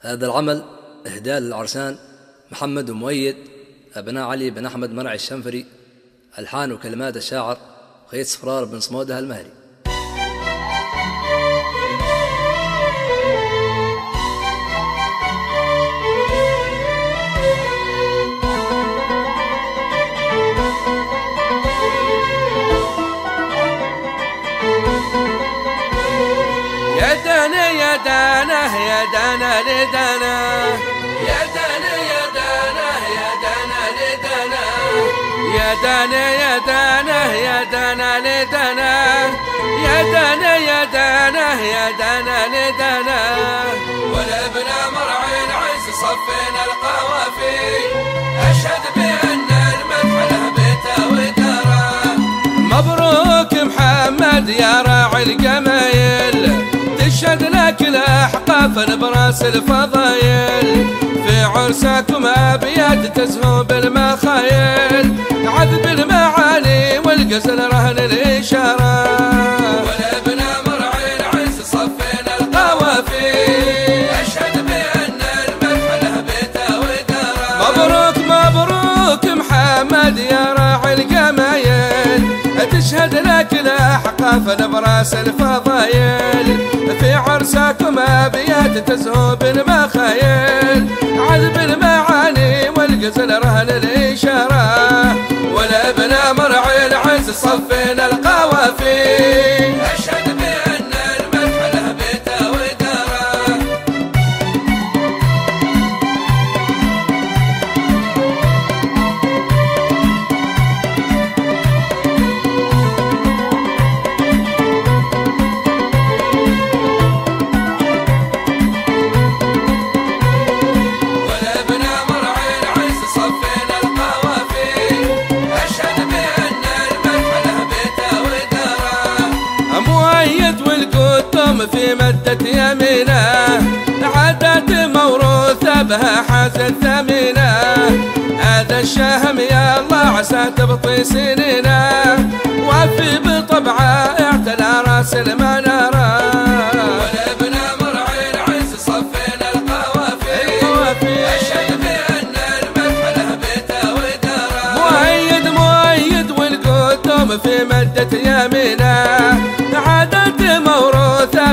هذا العمل إهداء للعرسان محمد ومؤيد أبناء علي بن أحمد مرعي الشنفري ألحان وكلمات الشاعر خيط صفرار بن صمودة المهري. يا دانا يا دانا يا دانا لدانا. يا دانا يا دانا يا دانا لدانا. ولا بنا مرعي العز صفينا القوافي. أشهد بأن المدح له بيته وداره مبروك محمد يا راعي الجمايل. تشهد لك الأحقاف براس الفضايل. في عرسكم ابيات تزهو بالمخايل. عذب المعالي والقزل رهن والابن مرعي العز صفينا القوافي أشهد بأن المدح له بيته ودارة. مبروك مبروك محمد يا راعي الجمايل. تشهد لك الاحقاف براس الفضايل. في عرسكم ابيات تزهو بالمخايل عذب المعاني والقزل رهن الإشارة. والابن مرعي العز صفينا القوافي. في مدة يمينه عادات موروثة بها حازت ثمينة. هذا الشهم يا الله عسى تبطي سنينه. وفي بطبعه اعتلى راس المنارة. والابن مرعي العز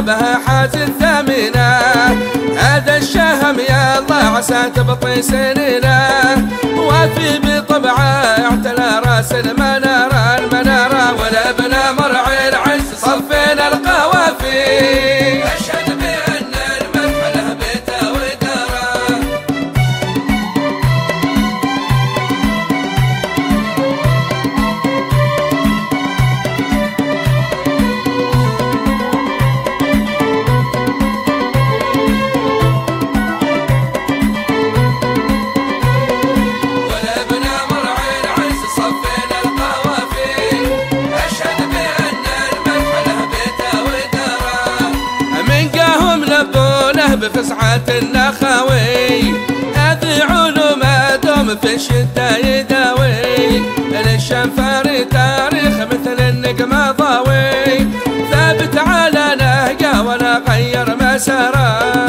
موروثة بها حازن ثمينة هذا الشهم يا الله عسى تبطي سنينه وفي بطبعه اعتلى راس المنارة. المنارة والابن مرعي العز صفينا القوافي. في الشدة يداوي للشنفر تاريخ مثل النجمة ضاوي ثابت على نهجه ولا غير مساره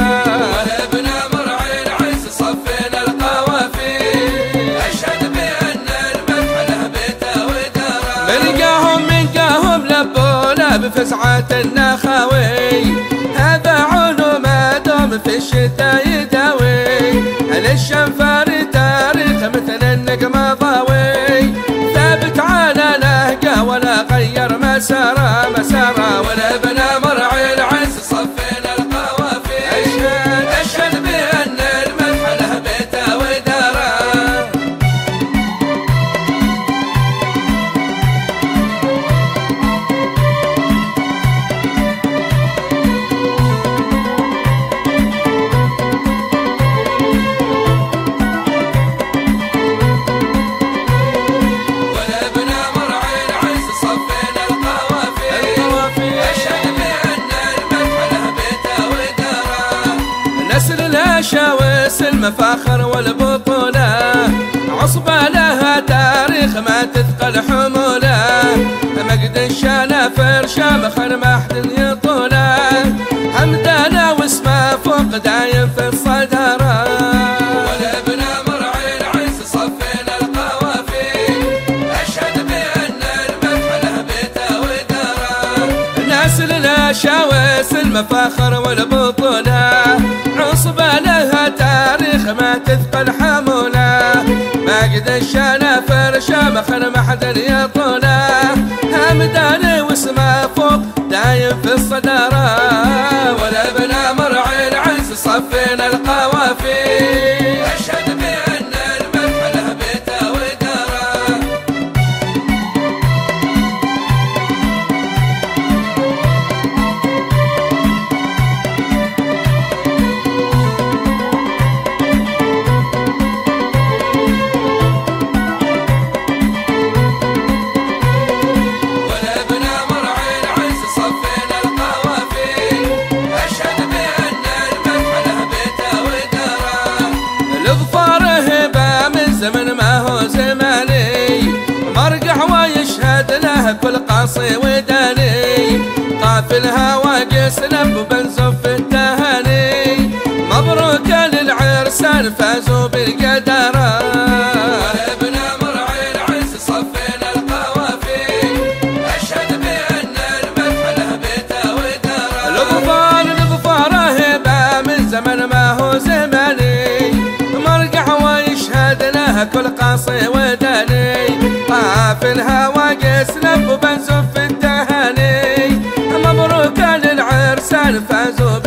بفسعة النخاوي هذا علوم دوم في الشتاء يداوي للشنفر المفاخر والبطولة عصبة لها تاريخ ما تثقل حمولة. ما قد الشانا فرشة مخن ما حد يطولة. همداني واسمه فوق دايم في الصدارة. ولا بنا مرعي العز صفينا القوافي. قافل هواجس لب بنزف التهاني. مبروك للعرسان فازوا بالقدرة ابنا مرعي العز صفينا القوافي. أشهد بأن المدح له بيته ودرى الظفار الظفار هبة من زمن ما هو مرقع ويشهد له كل قاصي وداني. قافل هواجس وبنزف للعرسان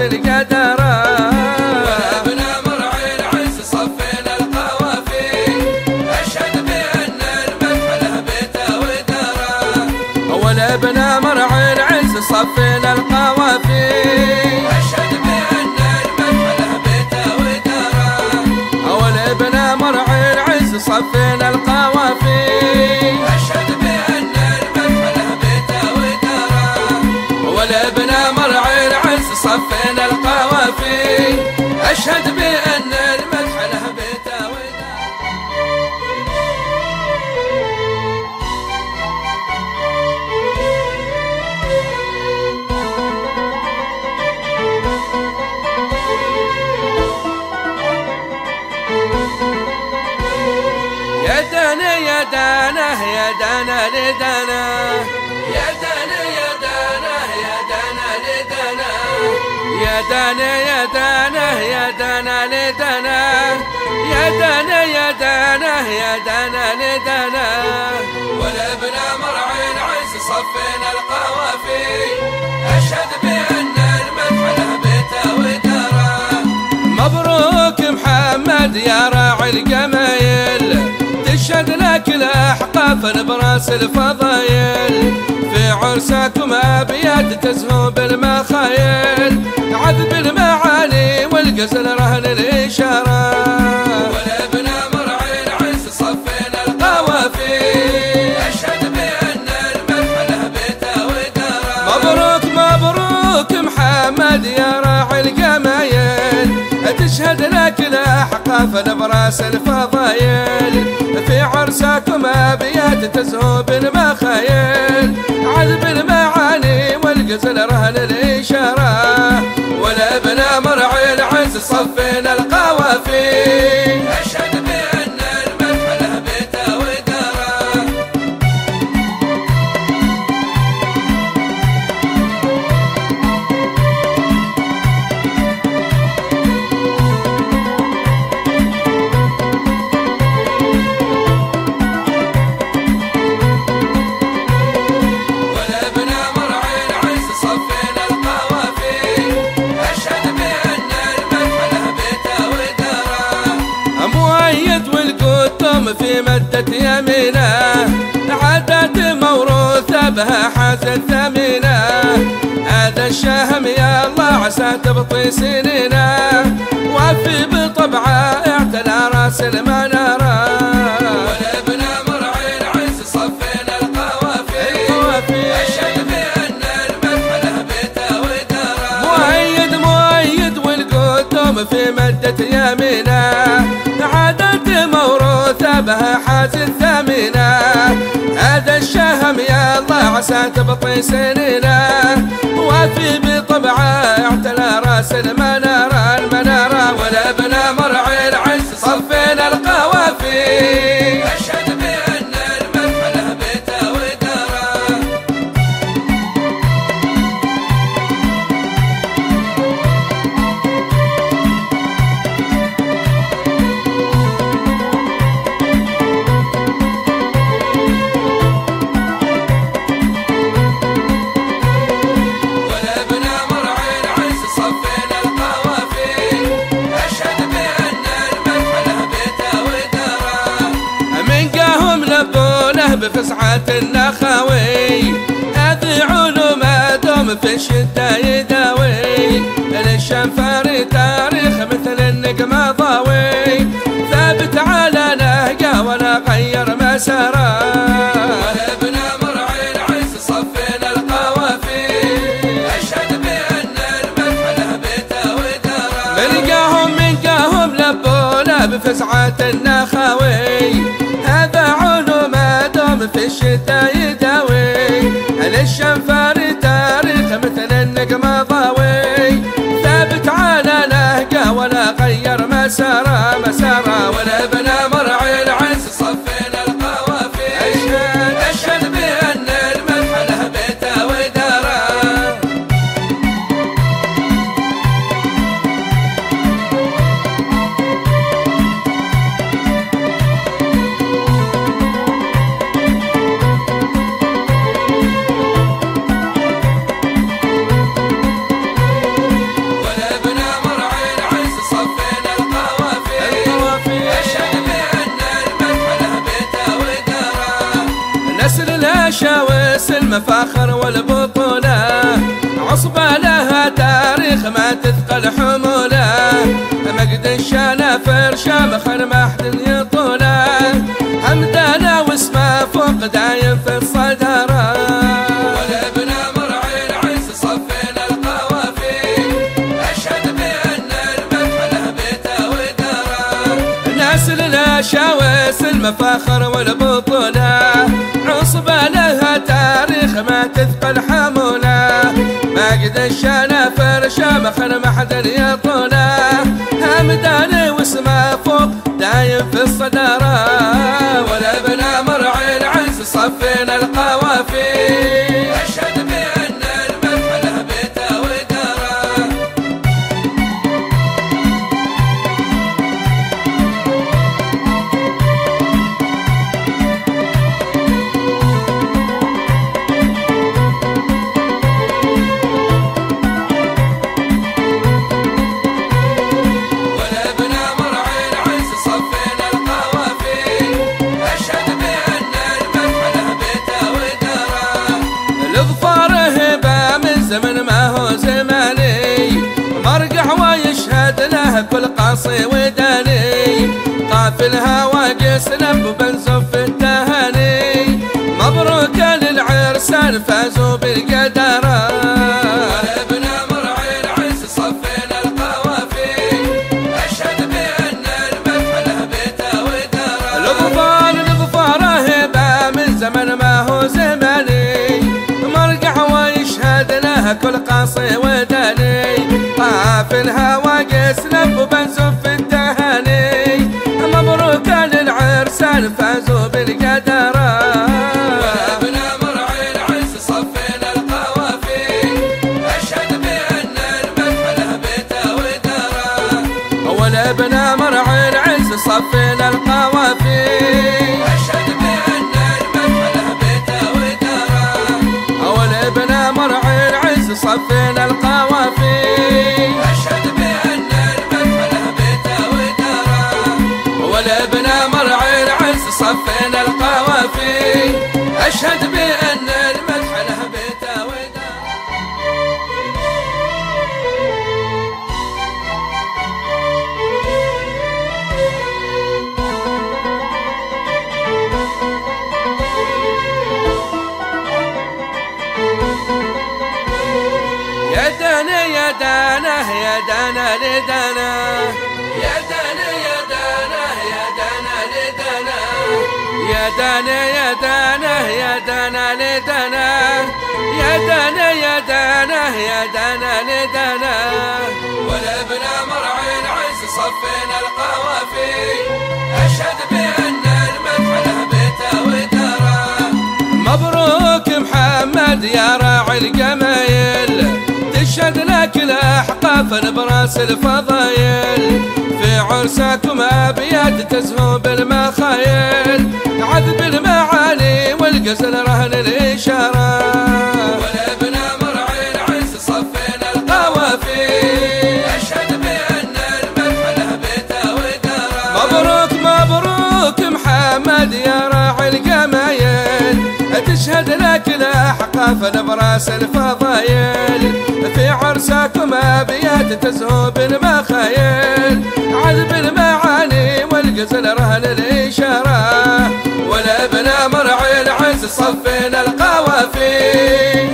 صفينا القوافي. أشهد بأن المدح له بيته يا دانا يا دانا يا دانا لدانا. يا دانا يا دانا يا دانا لدانا يا دانا يا دانا يا دانا لدانا ولا مرعي العز صفينا القوافي. أشهد بأن المدح له بيته ودارا مبروك محمد يا راعي القمايل. تشهد لك الأحقاف براس الفضايل. في عرسكم أبيات تزهو بالمخايل. عذب المعاني والقزل رهن صفينا القوافي. بأن المدح له بيته ودارا مبروك مبروك محمد يا راعي القمايل تشهد لك الأحقاف براس الفضايل. في عرسكم أبيات تزهو بالمخايل. عذب المعاني والقزل رهن الإشارة. ولا بنا مرعي العز صفينا القوافي. أشهد في مدة يمينه عادات موروثة بها حازت ثمينة. هذا الشهم يا الله عسى تبطي سنينه. وفي بطبعه اعتلى راس المناره. ولا بنا مرعي بها حازن ثمينة هذا الشهم يا الله عسى تبطي سنينه وفي بطبعه اعتلى راس المنارة. المنارة ولا بنا مرعي العز صفينا القوافي. الشدة يداوي للشنفر تاريخ مثل النجمة ضاوي ثابت على نهجه ولا غير مساره بفزعة النخاوي هذا علوم دوم في الشتاء يداوي للشنفر تاريخ المفاخر والبطولة عصبة لها تاريخ ما تثقل حمولة. مجد الشانا فرشة مخر ما حد يطولة. حمدانا واسمه فوق دايم في الصدارة. ولا بنا مرعي العز الشانا فرشة مخر ما حد يطوله همداني فوق دايم في الصدارة. ولا بنا مرعي العز صفينا القوافي. قافلها وقسنا بنزف التهاني. مبروك للعرسان فازوا بنا مرعي العز صفينا القوافي. أشهد بأن المدح له بيته هبة من زمن ما هو زماني. مرقع ويشهد له كل قاصي وداني. قافلها وقسنا بنزف التهاني للعرسان فازوا صفينا القوافي أشهد بأن دانا يا دانا يا دانا لدانا يا دانا يا دانا يا دانا لدانا ولا بنا مرعي العز صفينا القوافي. أشهد بأن المدح له بيته وداره مبروك محمد يا راعي الجمايل تشهد لك الأحقاف براس الفضايل. عرسكم ابيات تزهو بالمخايل. عذب المعالي والغزل رهن بنا مرعي العز القوافي بأن المدح له بيته وداره مبروك مبروك محمد يا راعي الجمايل. حفل براس الفضايل. في عرسكم أبيات تزهو بالمخايل. عذب المعاني والغزل رهن الإشارة. والابن مرعي العز صفنا القوافي.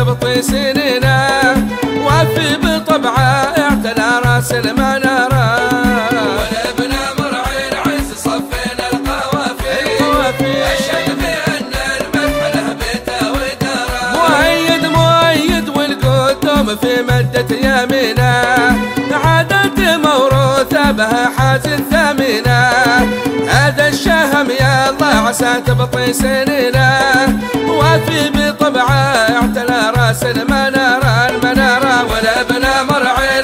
تبطي سنينة وفي بطبعه اعتلى رأس والقدم في مدة يمينة. عادة موروثة بها حازن ثمينة هذا الشهم يا الله عسى تبطي سنينه وفي بطبعه اعتلى راس المنارة. المنارة والابن مرعي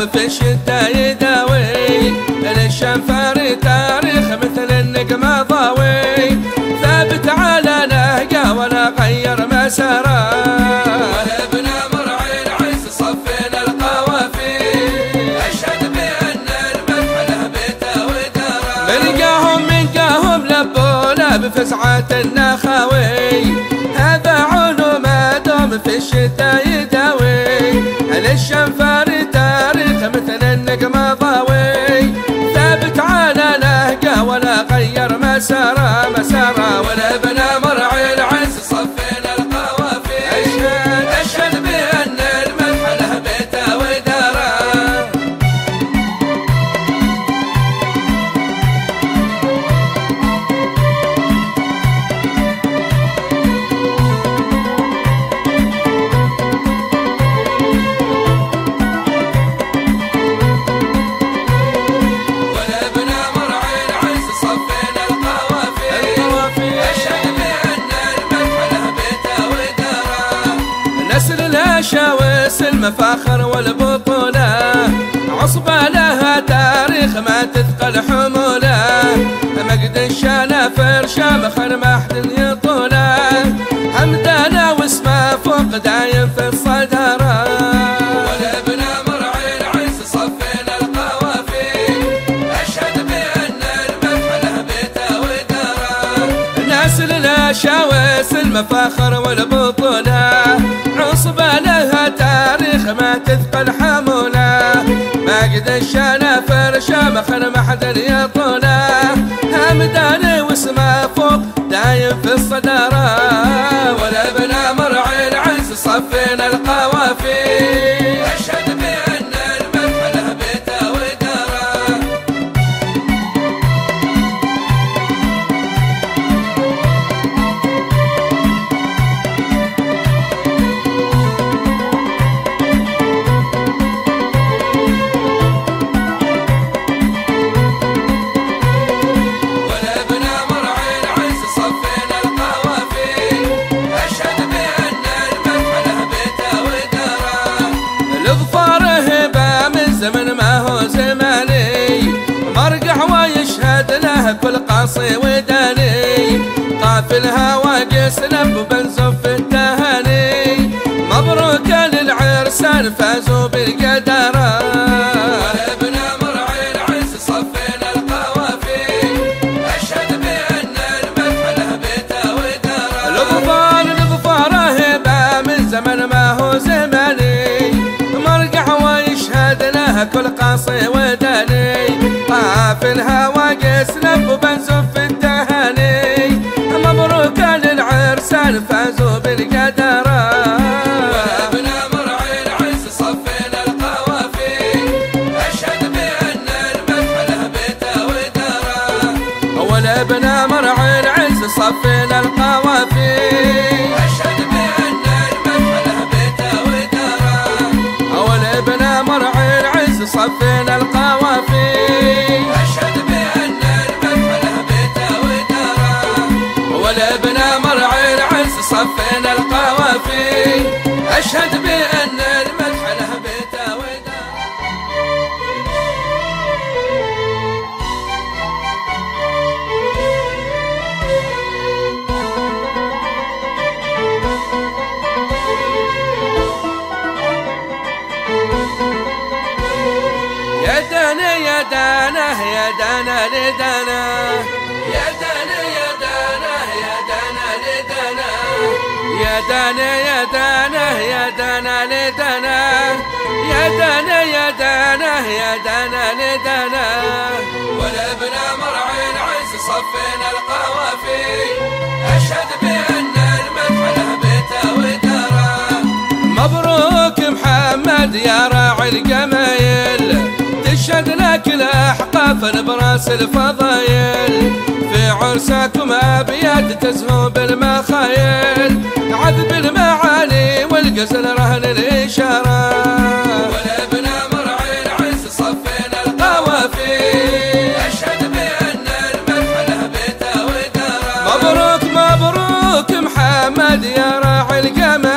دوم في الشدة يداوي تاريخ مثل النجمة ضاوي ثابت على نهجه ولا غير مساره. والابن مرعي العز صفنا القوافي. أشهد بأن المدح له بيته بفزعة النخاوي. هذا علوم دوم في الشتاء يداوي. للشنفر الاشاوس المفاخر والبطولة. عصبة لها تاريخ ما تثقل حمولة. مجد الشنافر شامخ ما حد يطولة. حمدانه واسمه فوق دايم في الصدارة. والابن مرعي العز ما تثقل حموله ماجد الشنافر شامخ ما حد يطوله همداني واسمه فوق دايم في الصدارة. والابن مرعي العز صفنا القوافي الشب بنزف التهاني. مبروك للعرسان فازوا بالقدرة مرعي العز صفينا القوافي. أشهد بأن المدح له بيته هبة من زمن له كل قصي وداني. طاف الهوى قسلب وبنزف للعرسان اشهد يا دانا يا دانا يا دانا لدانا يا دانا يا دانا يا دانا لدانا ولا بنا مرعي العز صفينا القوافي أشهد بأن المدح له بيته ودرا مبروك محمد يا راعي الجمايل تشهد لك الأحقاف براس الفضايل. عرسكم ابيات تزهو بالمخايل. عذب المعاني والغزل رهن بنا مرعي العز صفينا القوافي بأن المدح له بيته ودرا مبروك مبروك محمد يا راعي الجمايل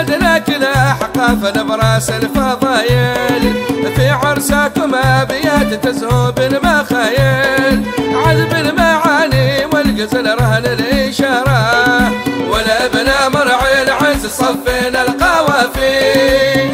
تشهد لك الاحقاف براس الفضايل. في عرسكم أبيات تزهو بالمخايل. عذب المعاني والغزل رهن الإشارة. ولا بنا مرعي العز صفينا القوافي.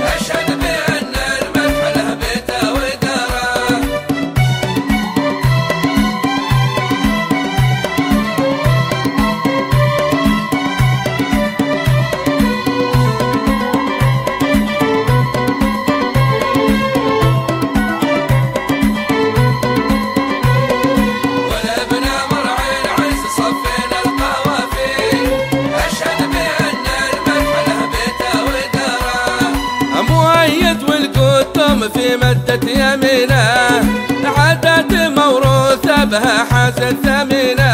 بها حازت ثمينة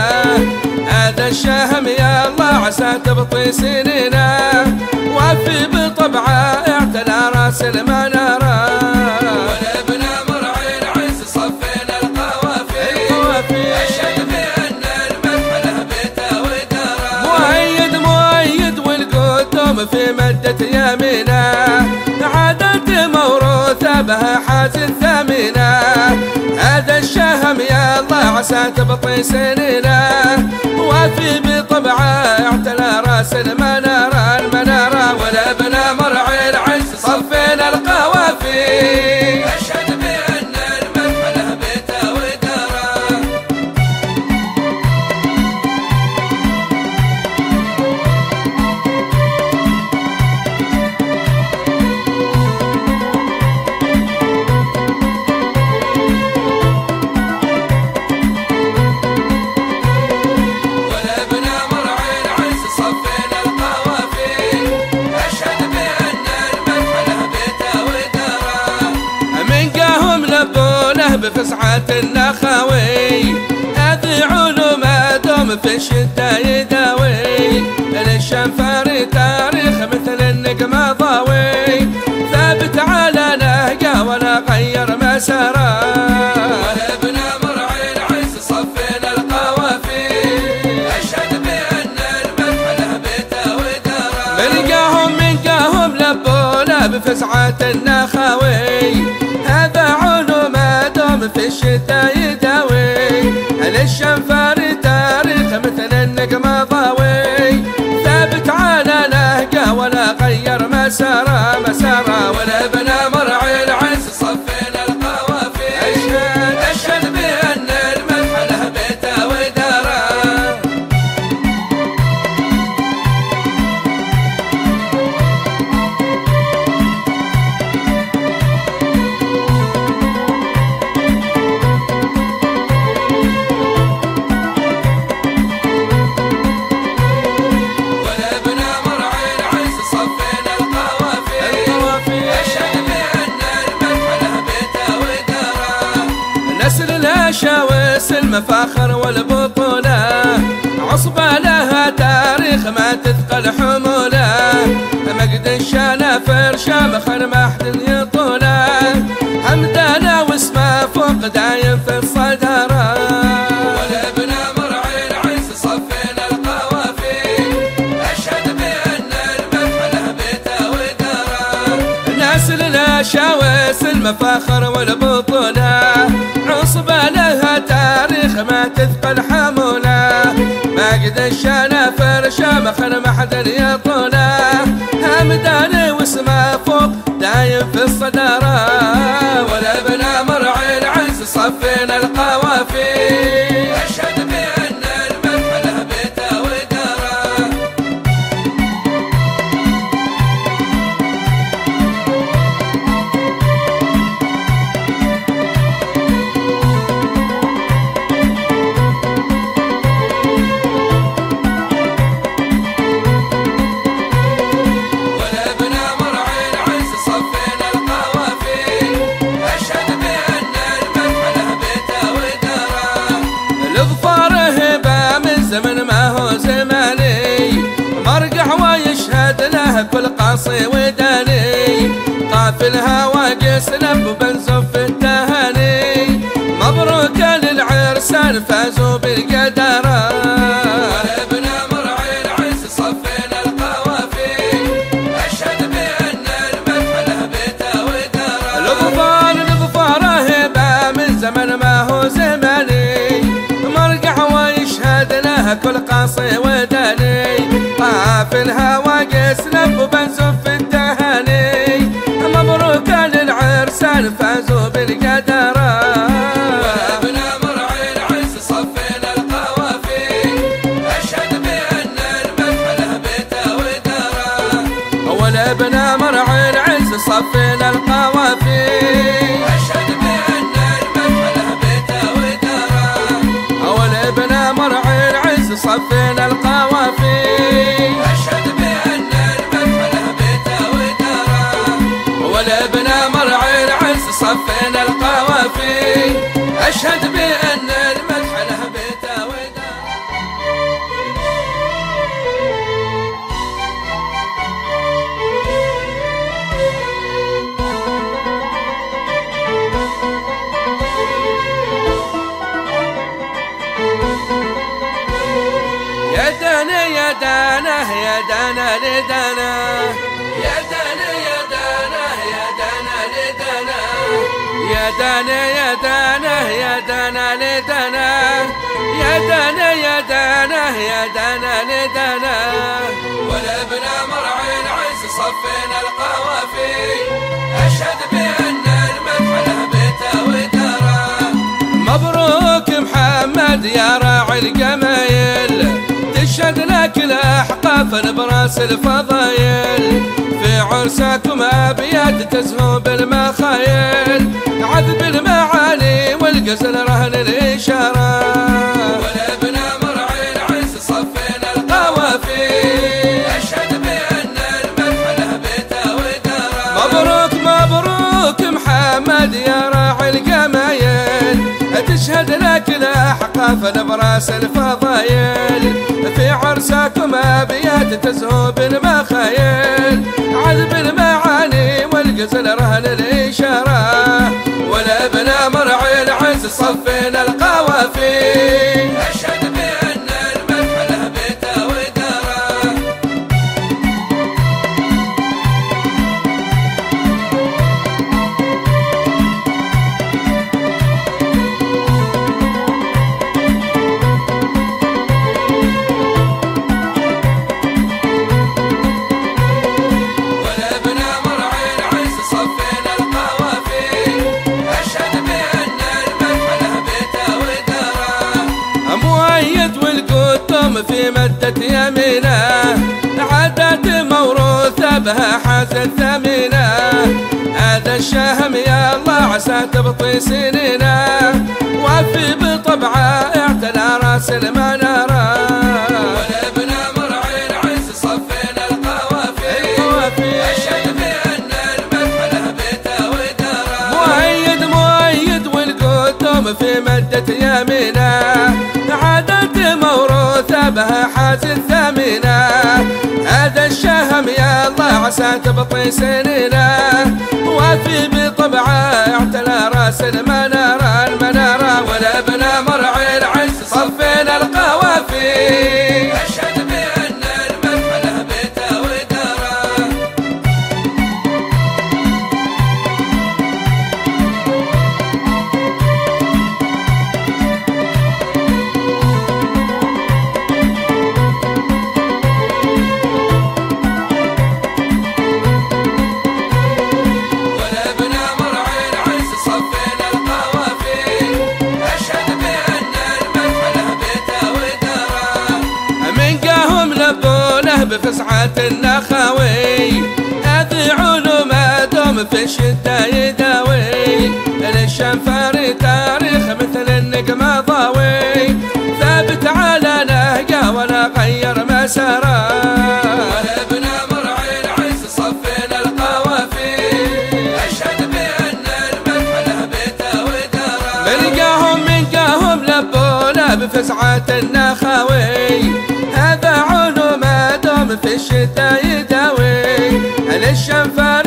هذا الشهم يا الله عسى تبطي سنينه وفي بطبعه اعتلى راس المنارة. ولا في مدة يمينه عادة موروثة بها حازن ثمينة هذا الشهم يا الله عسى تبطي سنينه. وفي بطبعه اعتلى رأس المنارة المنارة ولا ما حد يطوله همداني واسمه فوق دايم في الصدارة. والابن مرعي العز صفينا القوافي كل قاصي وداني. طاف الهوى قسلب وبنزف اشهد بان المدح له بيته وداره يا دانا يا دانا يا دانا لدانا. دانا يا دانا يا دانا لدانا يا دانا يا دانا يا دانا لدانا والابن مرعي العز صفينا القوافي أشهد بأن المدح له بيته وداره مبروك محمد يا راعي الجمايل. تشهد لك الأحقاف براس الفضايل. في عرسكم ابيات تزهو بالمخايل. عذب المعالي والقزل رهن الإشارة. والابن مرعي العز صفينا القوافي بأن المدح له بيته ودارة. مبروك مبروك محمد يا راعي الجمايل. تشهد لك الاحقاف براس الفضايل. في عرسكم ابيات تزهو بالمخايل عذب المعاني والقزل رهن الإشارة. والابن مرعي العز صفينا القوافي. الشهم يا الله عسى تبطي سنينه وفي بطبعه اعتلى راس المنارة. والابن مرعي العز صفينا القوافي. أشهد بأن المدح له بيته وداره مؤيد مؤيد والقدوم في مدة يمينة. بها حاز الثمينة هذا الشهم الله عسى تبطي سنينه وفي بطبعه اعتلى رأس المنارة المنارة الشدة يداوي للشنفر تاريخ مثل النجمة ضاوي ثابت على نهجه ولا غير مساره بفسعة النخاوي هذا علو ما دوم في الشتاء يداوي للشنفر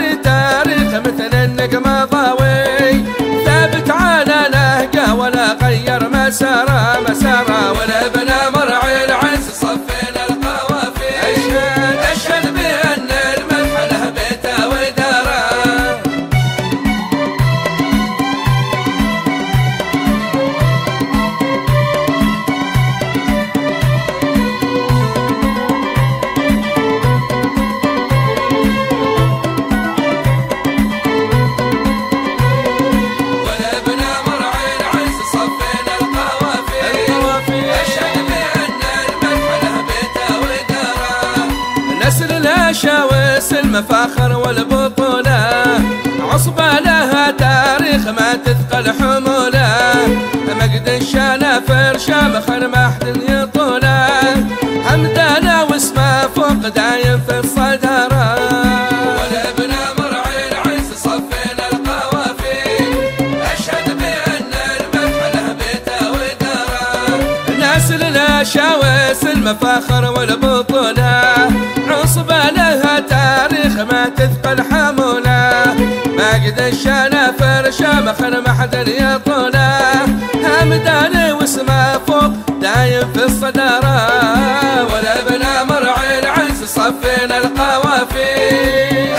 شامخ ما حد يطوله حمدانه واسمه فوق دايم في الصدارة. ولا بنا مرعي العز صفينا القوافي أشهد بأن المدح بيته ودارة. ناس الأشاوس المفاخر والبطولة. عصبة لها تاريخ ما تثقل حمولة ماجد الشنافر شامخ ما حد يطولة. همداني في الصدارة ولا بنا مرعي العز صفينا القوافي.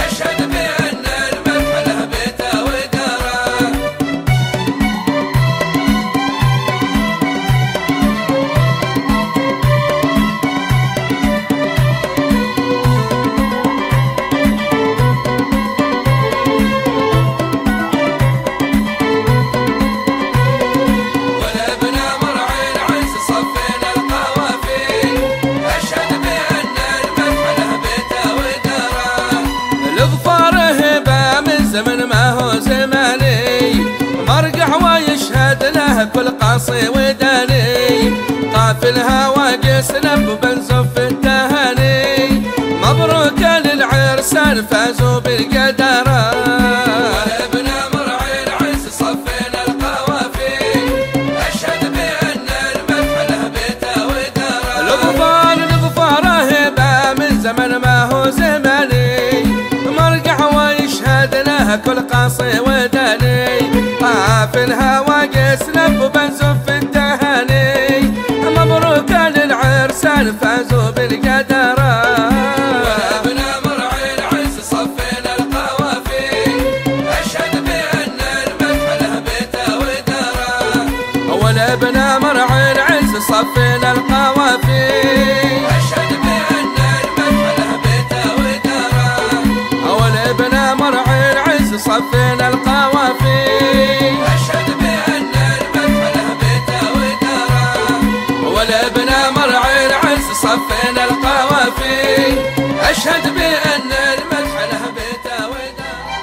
قافل هواجس لب بنزف التهاني. مبروك للعرسان فازوا بالقدرة مرعي العز صفينا القوافي. أشهد بأن المدح له بيته هبة من زمن ما هو زماني. مرقع ويشهد له كل قاصي وداني. قافل هواجس لب بنزف القوافي أشهد بأن المدح له بيته وداره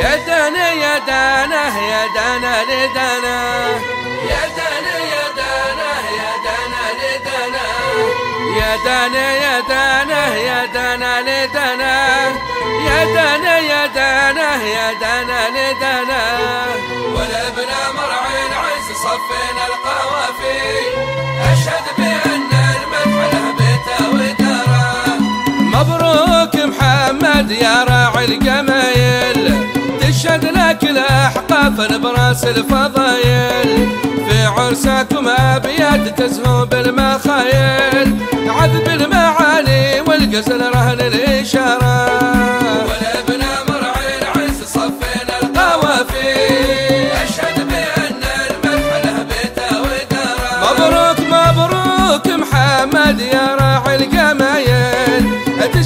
يا دانا يا دانا يا دانا يا دانا يا دانا لدانا يا دانا يا دانا يا دانا لدانا ولبنا مرعي العز صفينا القوافي. أشهد بأن المدح له بيته وداره مبروك محمد يا راعي الجمايل. تشهد لك الأحقاف براس الفضايل. في عرسكم أبيات تزهو بالمخايل. عذب المعاني والقزل رهن الإشارة. مرعي العز صفينا القوافي أشهد بأن المدح له بيته ودارة. مبروك مبروك محمد يا راعي الجمايل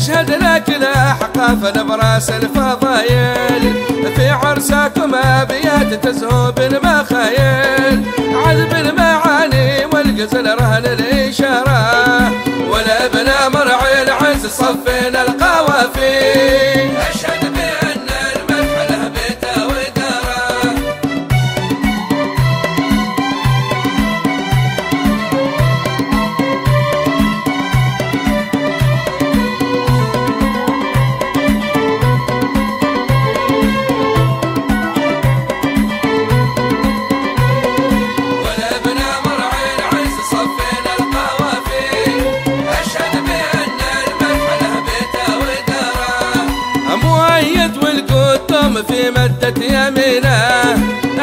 تشهد لك الأحقاف براس الفضايل. في عرسكم أبيات تزهو بالمخايل عذب المعاني والقزل رهن الإشارة. والابن مرعي العز صفين القوافي. أشهد في مدة يمينه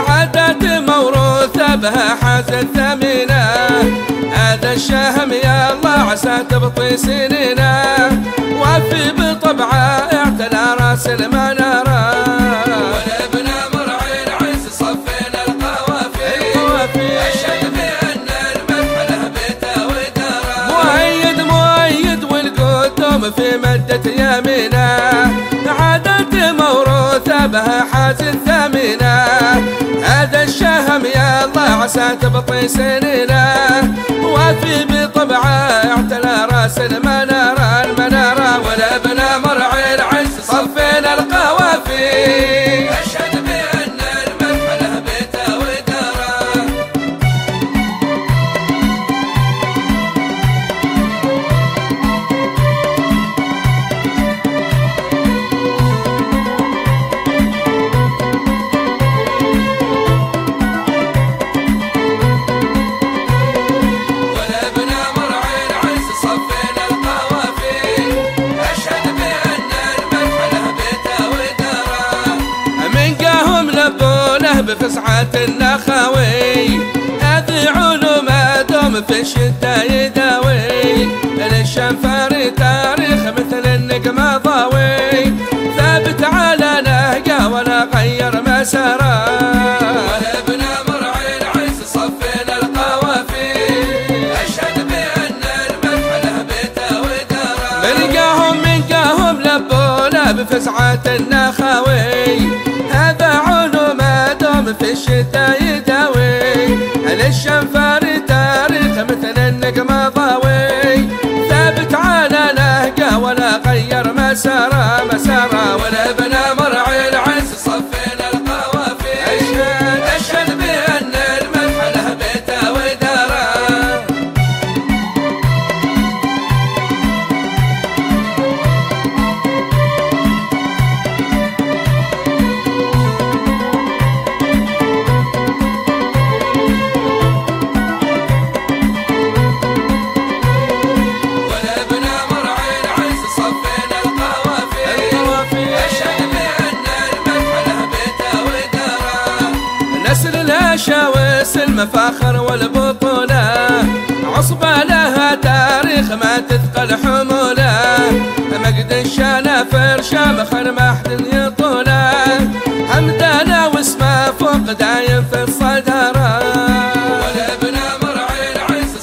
عادات موروثة بها حازت ثمينة. هذا الشهم يا الله عسى تبطي سنينه. وفي بطبعه اعتلى راس المنارة. ولبنا مرعي العز موروثة بها حازن ثمينة هذا الشهم يا الله عسى تبطي سنينه وفي بطبعه اعتلى راس المنارة المنارة ولبنا مرعي العز صفينا القوافي. في الشدة يداوي للشنفر تاريخ مثل النجم ضاوي ثابت على نهجه ولا غير مساره ولبنا مرعي العز القوافي أشهد بأن المدح له بيته وداره النخاوي هذا علوم دوم في الشتاء يداوي للشنفر المفاخر والبطولة عصبة لها تاريخ ما تثقل حمولة. مجد الشنافر شامخ ما حد يطولة. حمدانا واسمه فوق دايم في الصدارة. ولبنا مرعي العز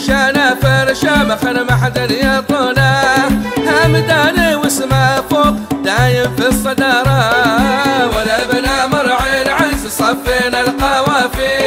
ماجد الشنافر شامخ ما حد يطوله همداني واسمه فوق دايم في الصدارة. ولا بنا مرعي العز صفينا القوافي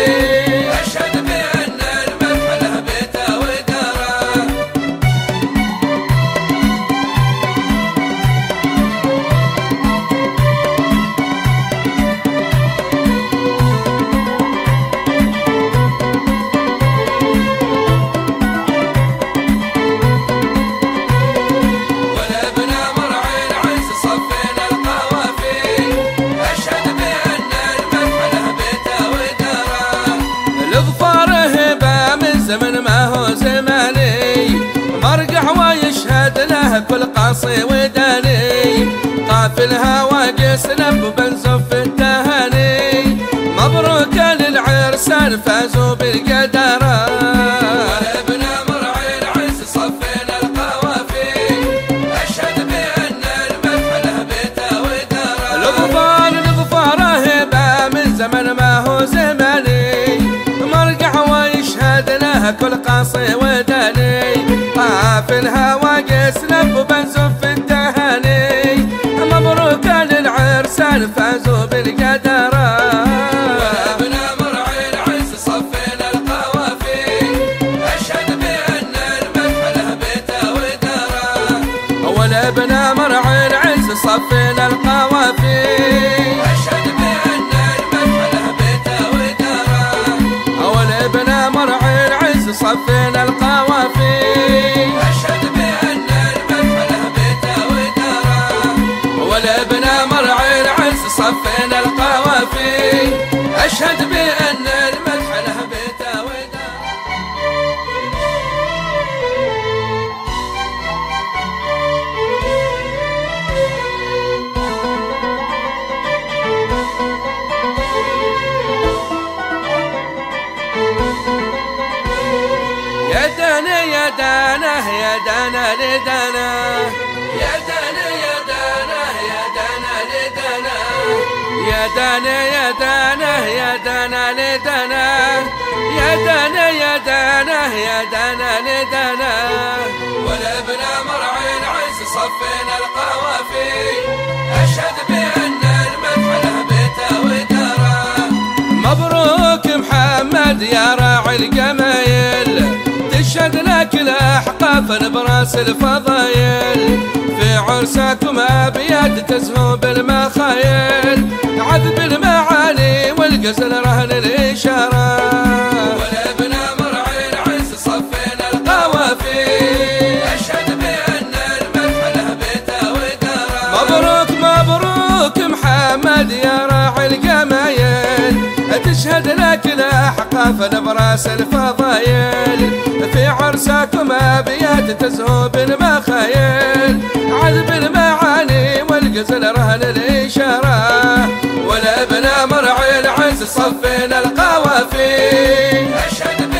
طاف الهوى جسنا بنزف التهاني. مبروك للعرسان فازوا بالقدرة مرعي العز صفينا القوافي. أشهد بأن المدح له بيته هبة من زمن ما هو زمني مرقع ويشهد له كل قاصي وداني. طاف الهوى قسنا بنزف للعرسان فازوا صفينا القوافي. أشهد بأن دانا يا دانا يا دانا لدانا يا دانا يا دانا يا دانا لدانا ولا بنا مرعي العز صفينا القوافي أشهد بأن المدح له بيته ودارا مبروك محمد يا راعي الجمايل تشهد لك الأحقاف براس الفضايل. في عرسكم ابيات تزهو بالمخايل. عذب المعاني والغزل رهن الإشارة. القوافي أشهد بأن المدح له بيته ودارا مبروك مبروك محمد يا راعي الجمايل تشهد لك الاحقاف براس الفضايل في عرسكم أبيات تزهو بالمخايل عذب المعاني والغزل رهن الإشارة. ولا بنا مرعي العز صفينا القوافي. أشهد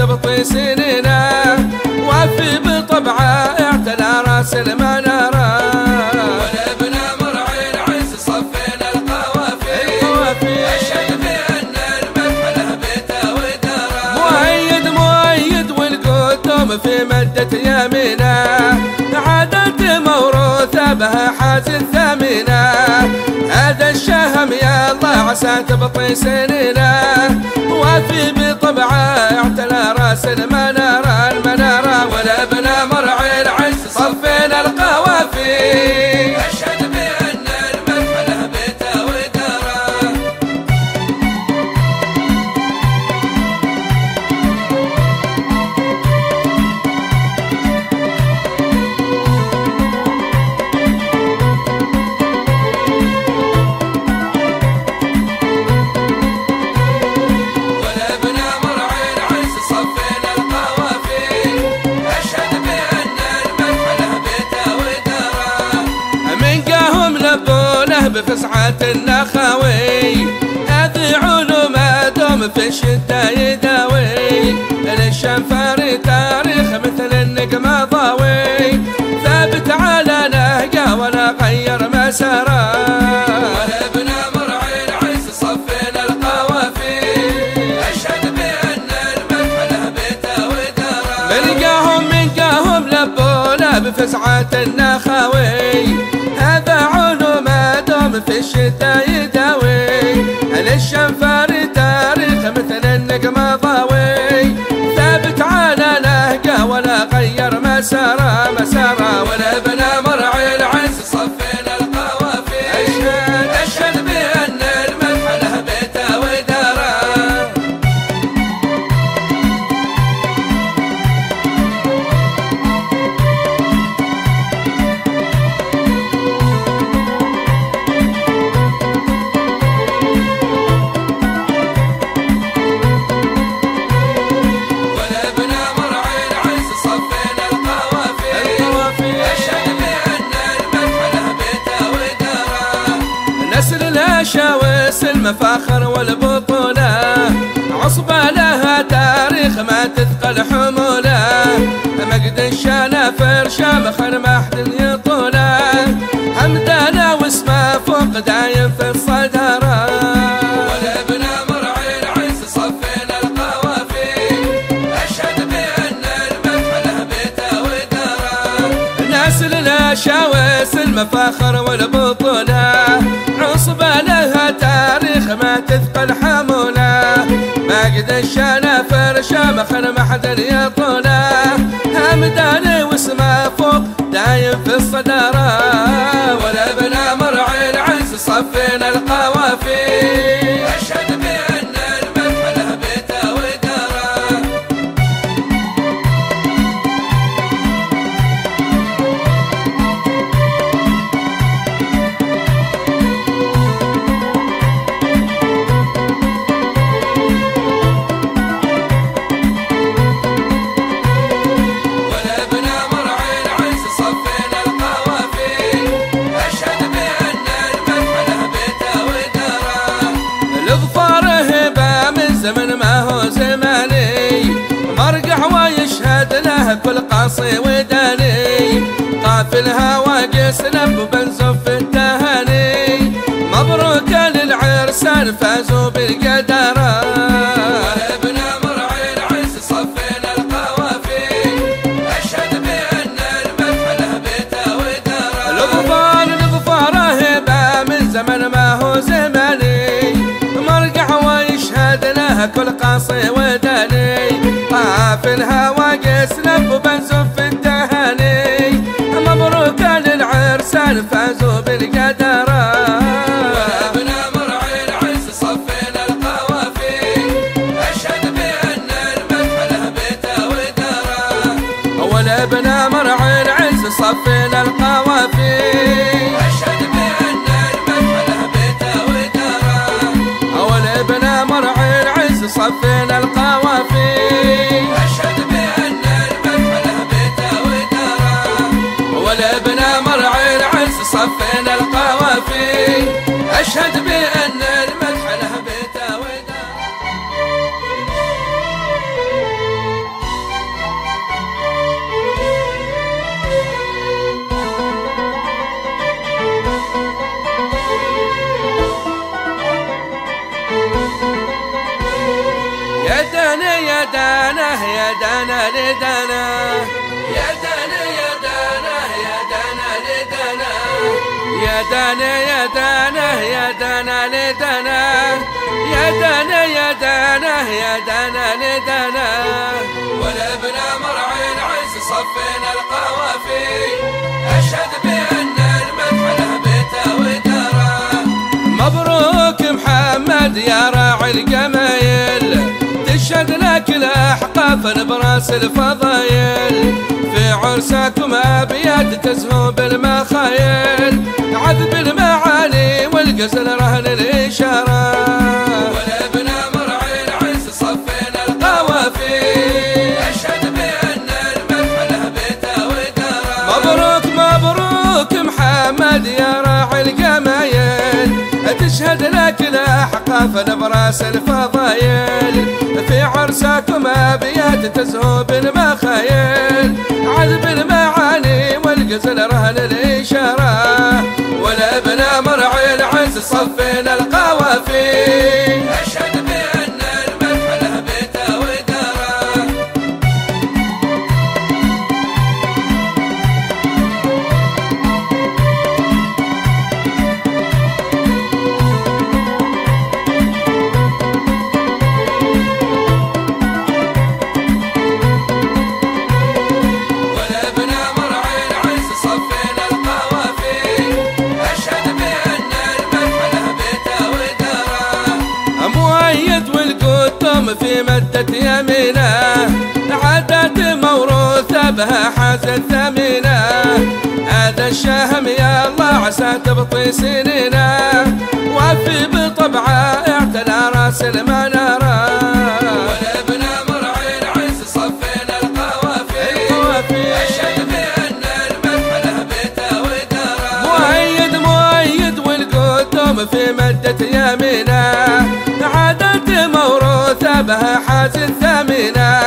تبطي سنينة وفي بطبعه اعتلى راس المنارة. في مدة يمينة. عادة موروثة بها ثمينة هذا الشهم يا الله عسى تبطي سنينه وفي بطبعه اعتلى راس المنارة المنارة ولا بنا مرعي العز صفينا القوافي. دوم في الشدة يداوي. للشنفر تاريخ مثل النجمة ضاوي ثابت على نهجه ولا غير مساره. ولا مرعي العز القوافي. أشهد بأن المدح له بيته وداره لبونا بفسعة النخاوي. هذا علوم دوم في الشتاء يداوي. للشنفار الاشاوس المفاخر والبطولة. عصبه لها تاريخ ما تثقل حموله مجد الشانا فرشة مخر ما حد يطولة. حمدانا واسمه فوق دايم في الصدارة. ولا بنا مرعي ما تثقل حمولة. ماجد الشانا فرشة مخر ما حد يطوله همداني واسمه فوق دايم في الصدارة. ولا بنا مرعي العز صفينا القوافي وقسنا بنزف التهاني. مبروك للعرسان فازوا بنا مرعي العز صفينا القوافي. أشهد بأن المدح له بيته من زمن ما هو زماني. مرقع ويشهد له كل قاصي وداني. قافلها وقسنا بنزف التهاني للعرسان فازوا بالقدره دانا يا دانا يا دانا لدانا يا دانا يا دانا يا دانا لدانا ولا بنا مرعي العز صفينا القوافي أشهد بأن المدح له بيته وداره مبروك محمد يا راعي الجمايل تشهد لك الأحقاف براس الفضايل. عرسكم ابيات تزهو بالمخايل. عذب المعالي والغزل رهن مبروك محمد يا راعي الجمايل تشهد لك الاحقاف براس الفضايل. في عرسكم أبيات تزهو بالمخايل. عذب المعاني والغزل رهن الإشارة. ولا بنا مرعي العز صفينا القوافي. الثمينة هذا الشهم يا الله عسى تبطي سنينه. وفي بطبعه اعتلى راس المنارة. ولابنا في مدة يمينة. عادة موروثة بها حاز الثمينة.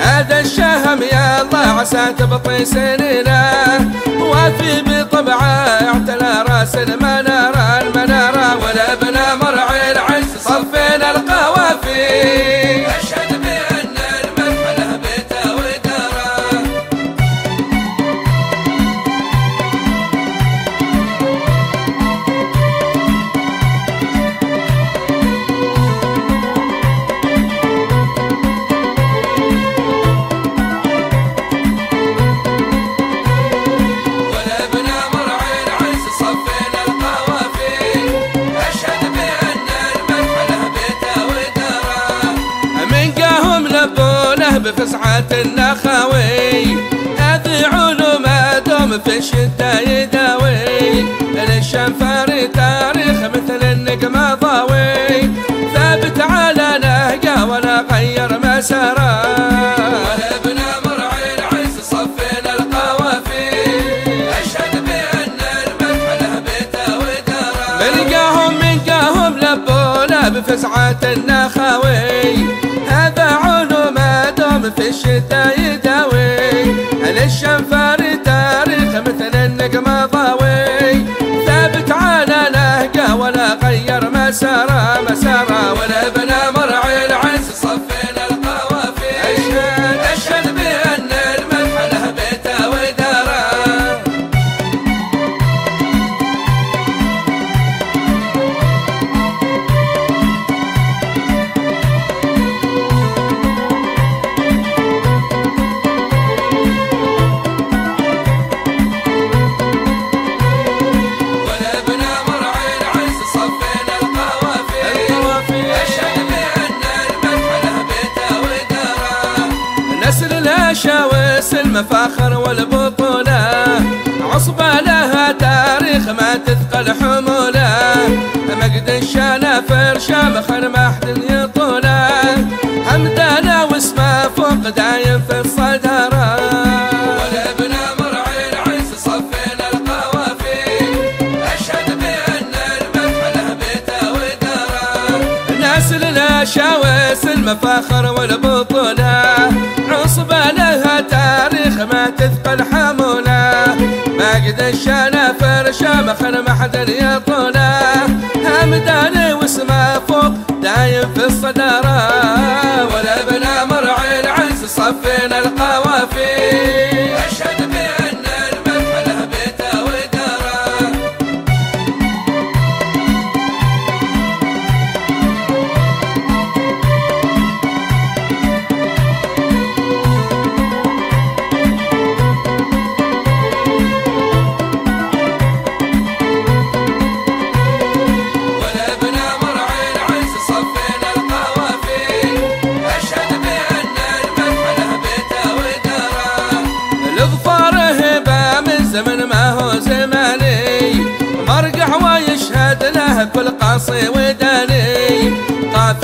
هذا الشهم يا الله عسى تبطي سنينة. وفي في الشدة يداوي للشنفر تاريخ مثل النجمة ضاوي ثابت على نهجه ولا غير مساره. ولابنا مرعي العز صفينا القوافي. أشهد بأن المدح له بيته وداره. بفزعة النخاوي. هذا علوم دوم في الشتاء يداوي. للشنفر المفاخر والبطولة. عصبة لها تاريخ ما تثقل حموله مجد الشنافر شامخ ما حد يطولة. حمدانة واسمه فوق دايم في الصدارة. له الاشاوس المفاخر والبطولة. عصبة تاريخ ما تثقل حمولة ماجد الشنافر شامخ ما حد يطوله همداني واسمه فوق دايم في الصدارة. ولابنا مرعي العز صفينا القوافي. أشهد بأن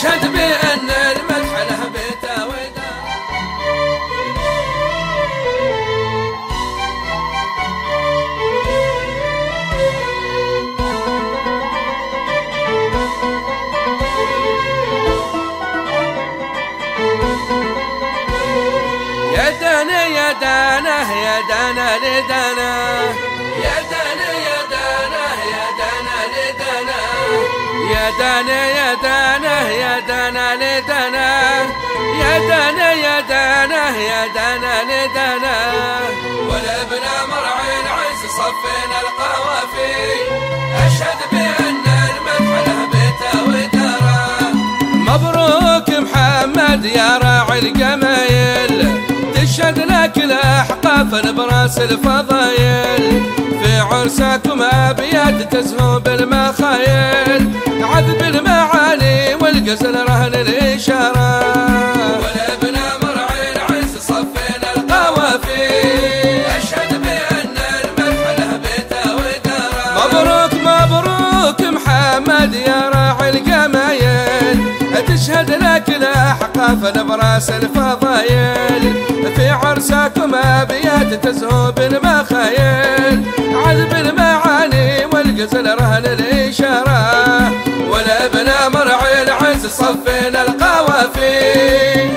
يشهد بأن المدح له بيته ودار يدنا يدنا يدنا لدنا يا دانا يا دانا يا دانا لدانا يا دانا يا دانا يا دانا لدانا ولا بنا مرعي العز صفينا القوافي أشهد بأن المدح له بيته وداره مبروك محمد يا راعي الجمايل تشهد لك الاحقاف براس الفضايل. في عرسكم ابيات تزهو بالمخايل. عذب المعاني والغزل رهن بنا مرعي العز صفينا القوافي أشهد بأن المدح له بيته وداره مبروك مبروك محمد يا راعي الجمايل. تشهد لك الاحقاف براس الفضايل. في عرسكم أبيات تزهو بالمخايل. عذب المعاني والغزل رهن الإشارة. ولا بنا مرعي العز صفينا القوافي.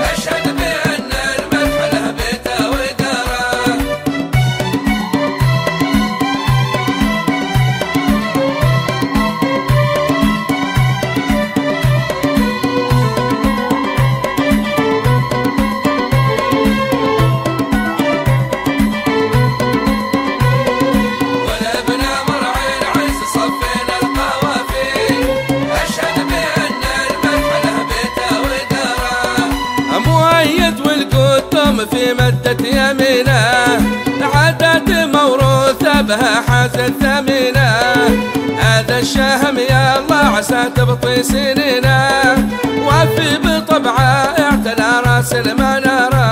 الشهم يا الله عسى تبطي سنينه وفي بطبعه اعتلى راس المناره.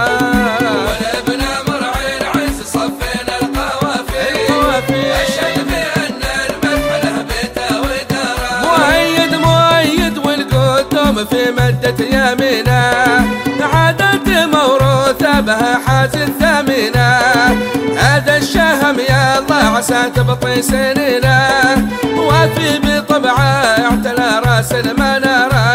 في مدة يمينه. عادة موروثة بها حاجة ثمينة هذا الشهم يا الله عسى تبطي سنينه وفي بطبعه اعتلى رأس المنارة المنارة.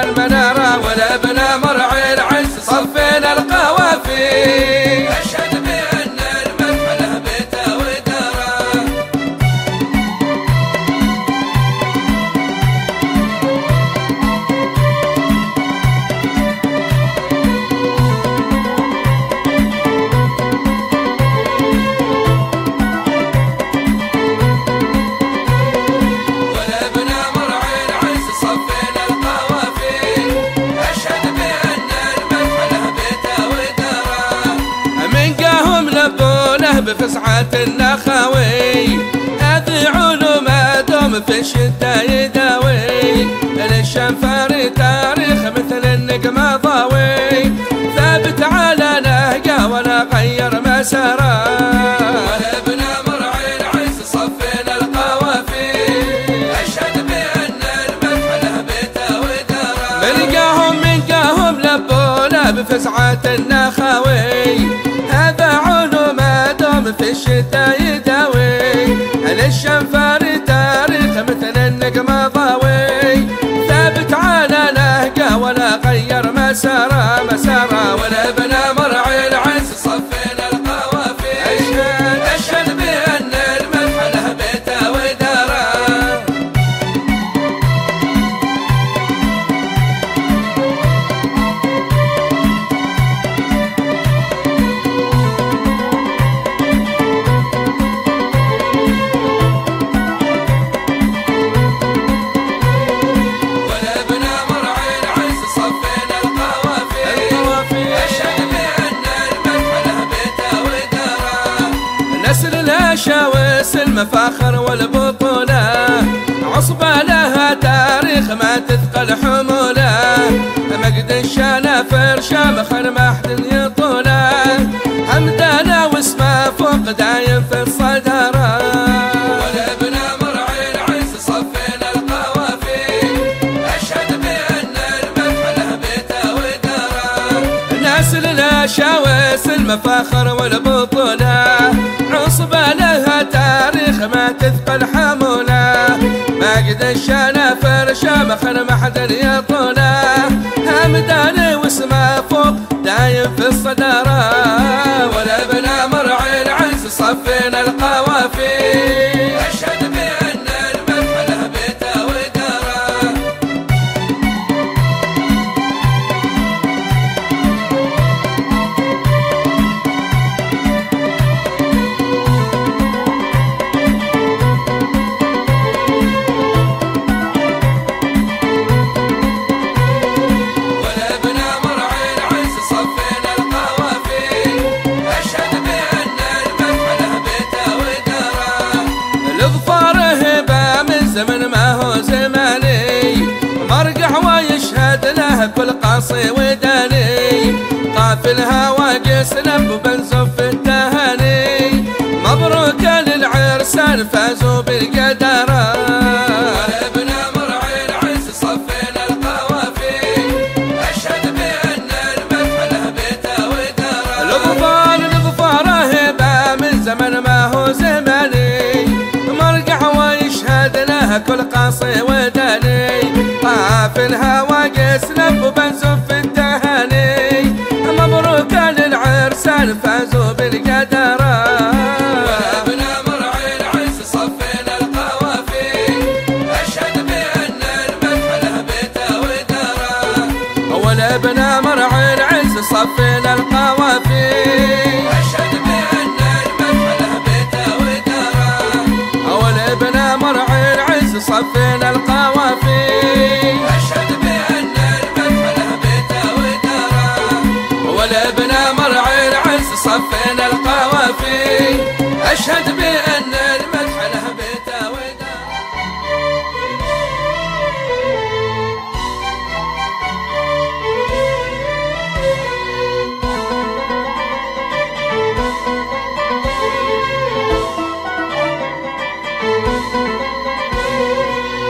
الشدة يداوي للشنفر تاريخ مثل النجمة ضاوي ثابت على نهجه ولا غير مساره بفزعة النخاوي هذا علوم دوم في الشتاء يداوي للشنفر تاريخ شامخ ما حد يطوله حمدانة واسمه فوق دايم في نسل الهشاوس المفاخر والبطولة. عصبة لها تاريخ ما تثقل حموله مجد الشنافر شامخ ما حد يطوله همداني واسمه فوق دايم في الصدارة ولا بنا مرعي العز صفينا القوافي. طاف الهوى يسلم بنزف التهاني. مبروك للعرسان فازوا بالقدرة مرعي العز صفينا القوافي أشهد بأن المدح له بيته من زمن ما هو زماني. مرقع ويشهد له كل قاصي وداني. طاف الهوى يسلم وبنزف أشهد بأن المدح له بيته وداره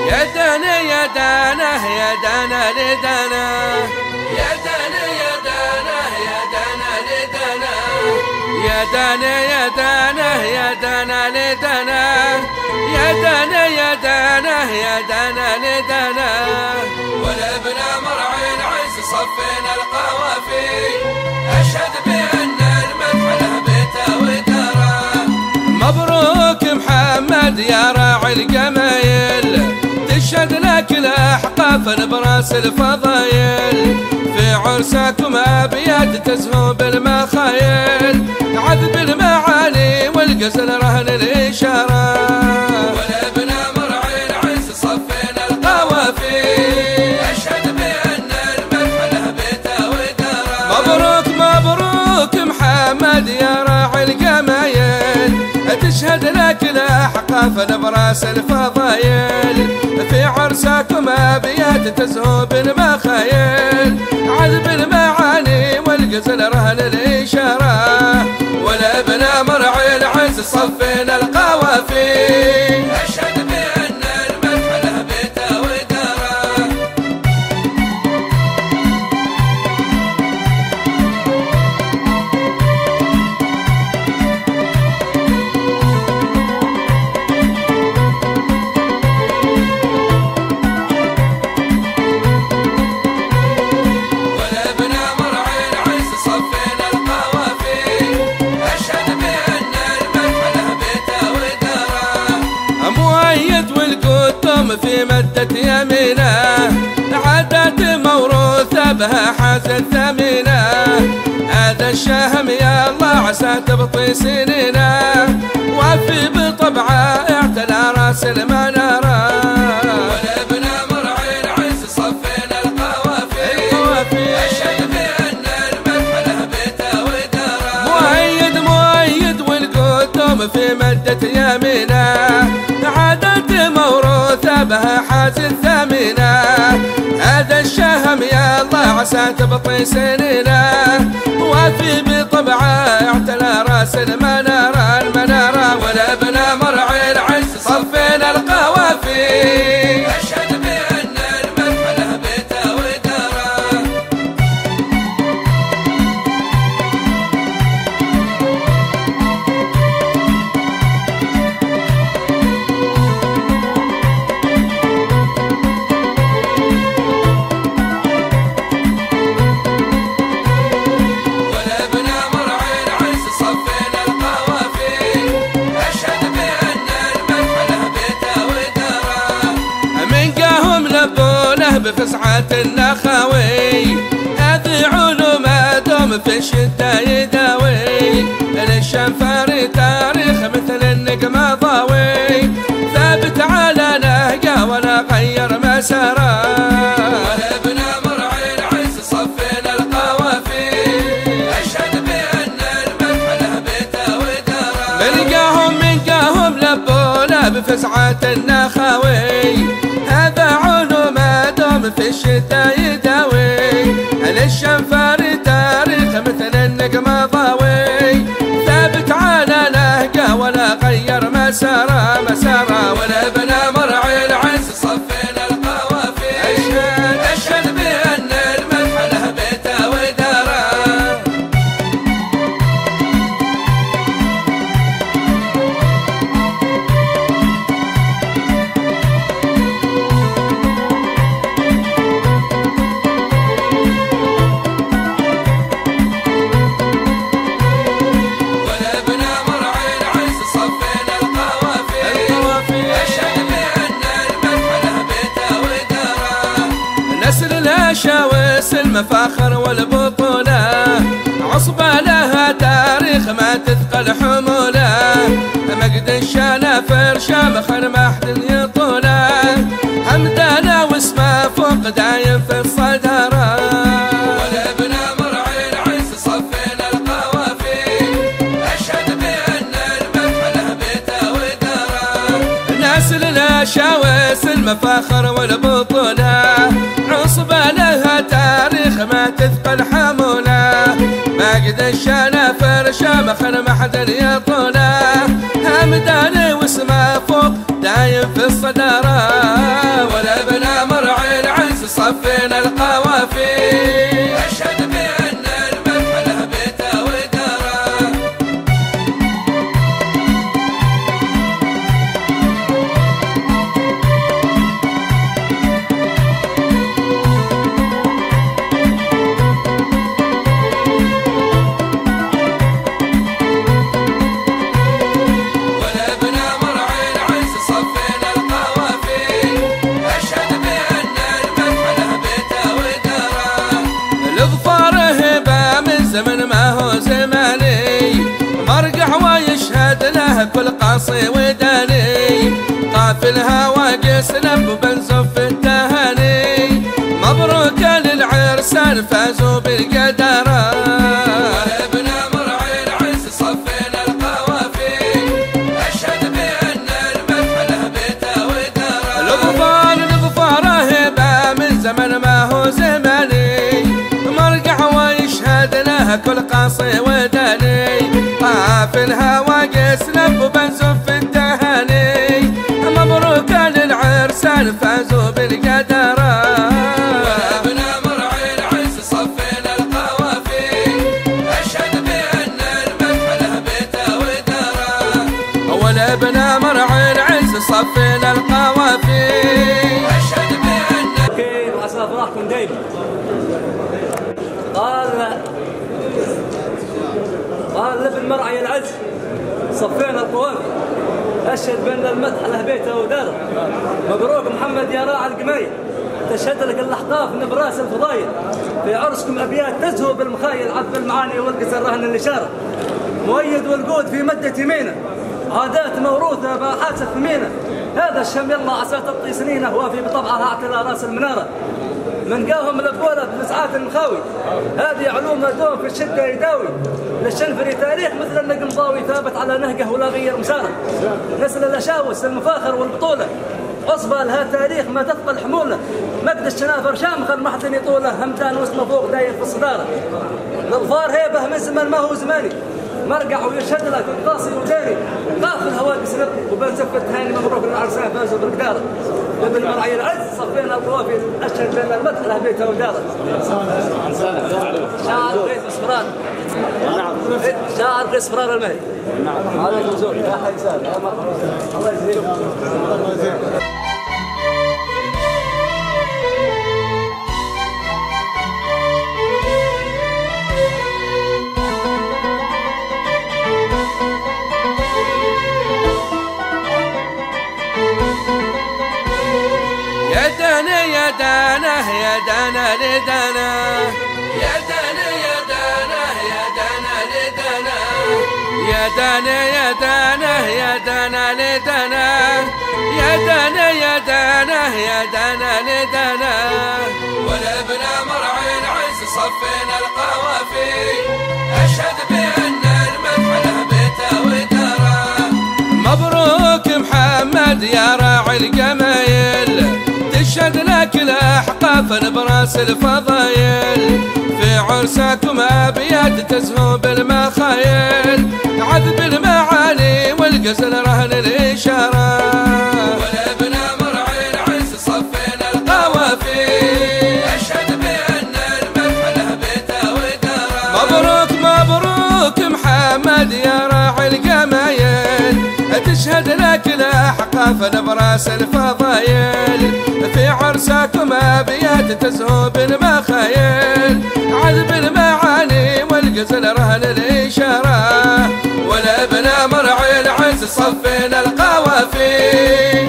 يا دانا يا دانا يا دانا لدانا. يا دانا يا دانا يا دانا لدانا يا دانا يا دانا يا دانا لدانا ولا بنا مرعي العز صفينا القوافي. أشهد بأن المدح له بيته وداره مبروك محمد يا راعي الجمايل. تشهد لك الأحقاف براس الفضايل. في عرسكم ابيات تزهو بالمخايل. عذب المعاني والغزل رهن بنا مرعي العز صفينا القوافي. بأن المدح له بيته ودارة. مبروك مبروك محمد يا راعي الجمايل تشهد لك الاحقاف براس الفضايل. في عرسكم ابيات تزهو بالمخايل عذب المعاني والغزل رهن الإشارة. ولا بنا مرعي العز صفينا القوافي. أشهد في مدة يمينه عادات موروثة بها حازت ثمينة. هذا الشهم يا الله عسى تبطي سنينه. وفي بطبعه اعتلى راس المنارة. ولا بنا مرعي موروثة بها حازن ثمينة هذا الشهم يا الله عسى تبطي سنينه وفي بطبعه اعتلى راس المنارة. المنارة ولا بنا مرعي العز صفينا القوافي. في الشدة يداوي للشنفر تاريخ مثل النجمة ضاوي. ثابت على نهجة ولا غير مسارة. بفسعة النخاوي. هذا علو ما دام في الشتاء يداوي للشنفر المفاخر والبطولة. عصبة لها تاريخ ما تثقل حمولة. مجد الشنافر شامخ ما حد يطولة. حمدانه واسمه فوق دايم في الصدارة. ولبنا مرعي العز صفينا ماجد الشنافر شامخ ما حد يطوله همداني فوق دايم في الصدارة. ولبنا مرعي العز صفينا القوافي. قافل هواجس لب بنزف التهاني. مبروك للعرسان فازوا بالقدرة مرعي العز صفينا القوافي. أشهد بأن المدح له بيته هبة من زمن ويشهد له كل قاصي وداني. قافل هواجس لب بنزف فازوا بالقدرة ولبنا مرعي العز صفينا القوافي. أشهد بأن المدح له بيته ودارة. ولبنا مرعي العز صفينا القوافي. أشهد بأن كيف عسى أفراحكم دايما. قال قال لابن مرعي العز صفينا القوافي. اشهد بان المدح له بيته وداره مبروك محمد يا راعي القمايل تشهد لك الاحقاف من براس الفضايل. في عرسكم أبيات تزهو بالمخايل عذب المعاني والقصر رهن الاشاره مؤيد والقود في مدة يمينه. عادات موروثة باحات ثمينة هذا الشم يلا عسى تبقي سنينه وافي بطبعها اعتلى رأس المنارة. من قاهم الابوله بفسعات المخاوي. هذه علوم دوم في الشدة يداوي. للشنفري تاريخ مثل النجم ضاوي ثابت على نهجه ولا غير مساره نسل الأشاوس المفاخر والبطولة. عصبة لها تاريخ ما تثقل حمولة مجد الشنافر شامخ المحزن يطوله. همدان واسمه فوق داير في الصدارة. الظفار هيبة من زمن ما هو زماني. مرقع ويشهد لك. قاصي وداري قافل هواجس نب وبين زفة هاني مبروك العرسان فازوا بالقدارة. ابن مرعي العز صفينا القوافي أشهد بين المدح له بيته ودارة. شاعر قيس اسفران شاعر قيس اسفران المهدي هذا النزول يا يا مرحبا الله يجزيك يا دانا يا دانه يا دانا لدانا. دانا يا دانا يا دانا لدانا يا دانا يا دانا يا دانا لدانا ولا بنا مرعي العز صفينا القوافي. أشهد بأن المدح له بيته وداره مبروك محمد يا راعي الجمايل تشهد لك الأحقاف براس الفضايل. في عرسكم ابيات تزهو بالمخايل. عذب المعاني والغزل رهن صفينا القوافي. أشهد بأن المدح له بيته وداره مبروك مبروك محمد يا راعي الجمايل. تشهد لك الأحقاف براس الفضايل. في عرسكم أبيات تزهو بالمخايل. عذب المعاني والغزل رهن الاشاره ولا بنا مرعي العز صفينا القوافي.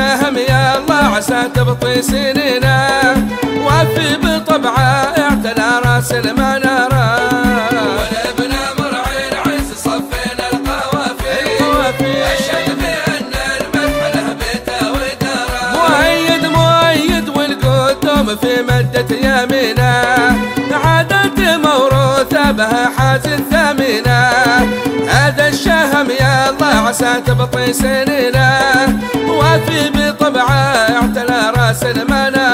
الشهم يا الله عسى تبطي سنينه. وفي بطبعه اعتلى راس المناره. في مدة يمينه. عادة موروثة بها حازن ثمينة. هذا الشهم يا الله عسى تبطي سنينه وفي بطبعه اعتلى رأس المنارة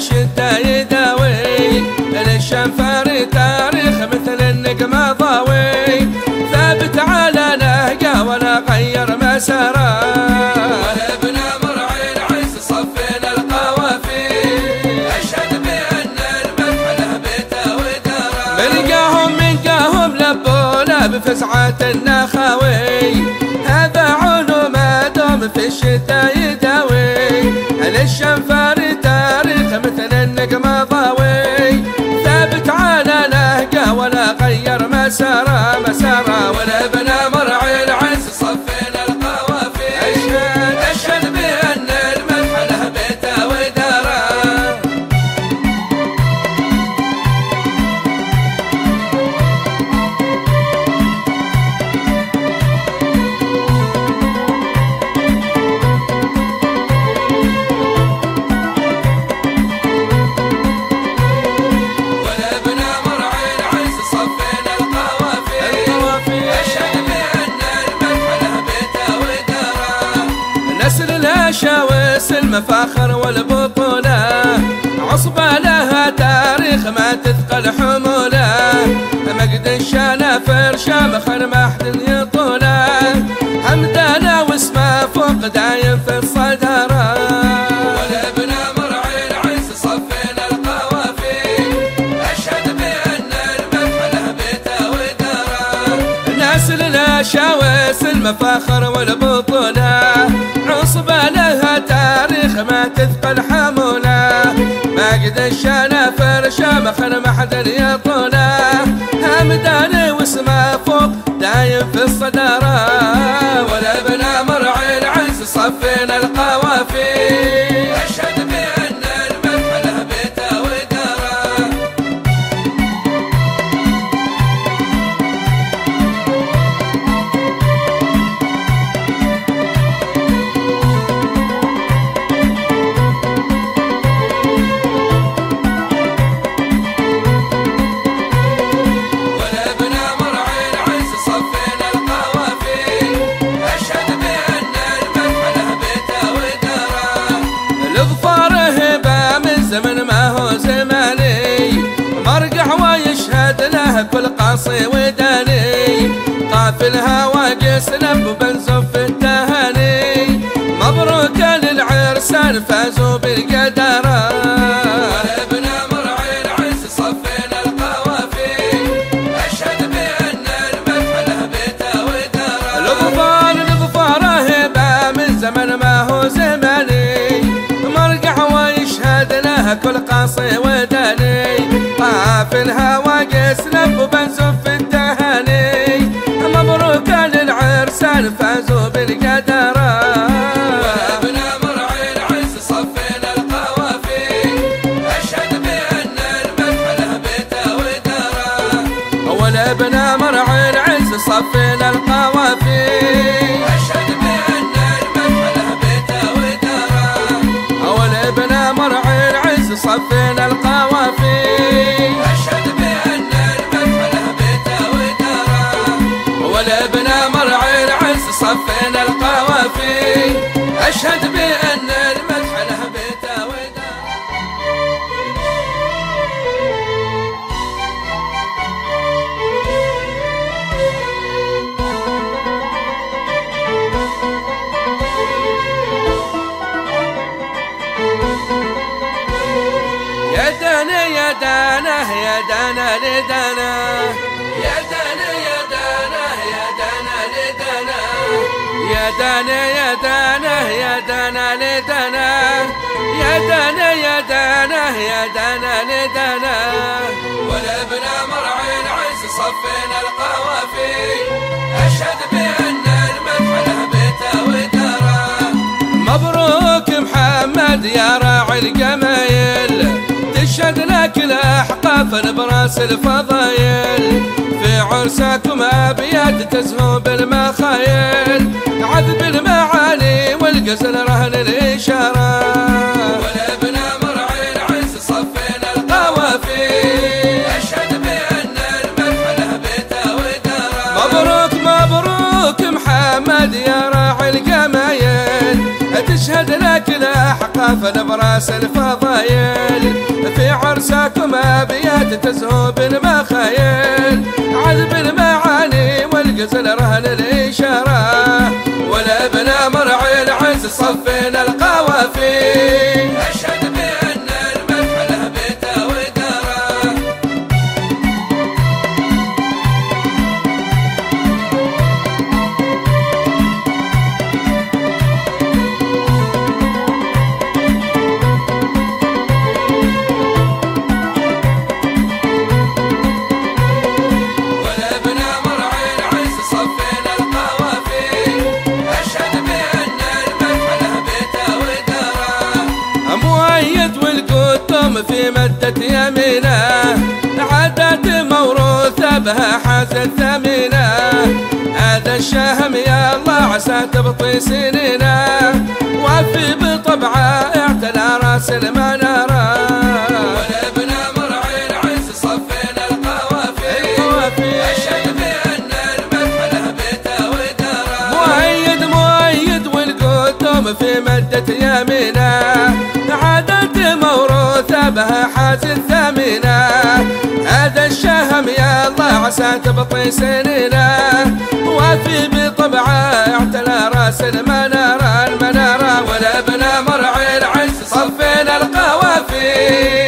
الشدة يداوي للشنفر تاريخ مثل النجمة ضاوي ثابت على نهجه ولا غير مساره. ولا مرعي العز صفينا القوافي. أشهد بأن المدح له بيته وداره النخاوي. هذا علوم دوم في الشتاء يداوي. للشنفر حموله مجد الشنافر شامخ ما حد يطولة. حمدانة واسمه فوق دايم في الصدارة. ولا بنا مرعي العز أشهد بأن المدح بيته ودارة. نسل الاشاوس المفاخر والبطولة. عصبة لها تاريخ ما تثقل حمولة. شامخ ما حد يطوله همداني واسمه فوق دايم في الصدارة. ولا بنا مرعي صفينا القوافي. من زمن ما هو زماني مرقع ويشهد له كل قاصي وداني قافلها وقسنا بنزف التهاني القوافي أشهد بأن المدح له بيته وداره يا دانا يا دانا يا دانا يا دانا يا دانا لدانا يا دانا يا دانا يا دانا لدانا ولبنا مرعي العز صفينا القوافي أشهد بأن المدح له بيته وداره مبروك محمد يا راعي الجمايل تشهد لك الأحقاف براس الفضايل. عرسكم ابيات تزهو بالمخايل. عذب المعاني والغزل رهن ولبنا مرعي العز القوافي بأن المدح له بيته ودارة. مبروك مبروك محمد يا راعي الجمايل. تشهد لك الاحقاف براس الفضايل. في عرسكم أبيات تزهو بالمخايل. عذب المعاني والغزل رهن الإشارة. ولبنا مرعي العز صفينا القوافي. تبطي سنينة وفي بطبعه اعتلى راس المنارة. في مدة يمينة. عادات موروثة بها حازن ثمينة هذا الشهم يا عسى تبطي سنينه وفي بطبعه اعتلى رأس المنارة المنارة ولبنا مرعي العز صفينا القوافي.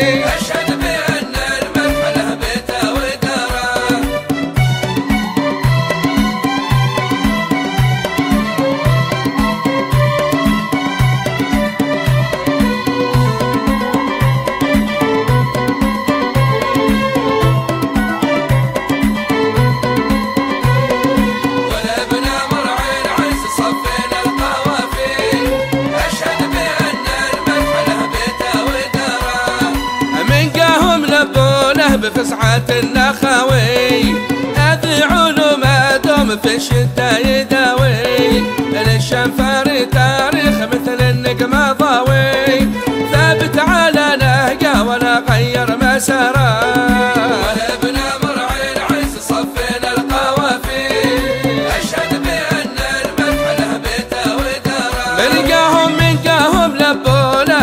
في الشدة يداوي للشنفر تاريخ مثل النجمة ضاوي ثابت على نهجه ولا غير مساره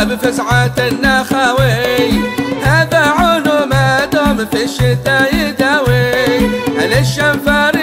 بفزعة النخاوي هذا علوم دوم في الشتاء يداوي للشنفر تاريخ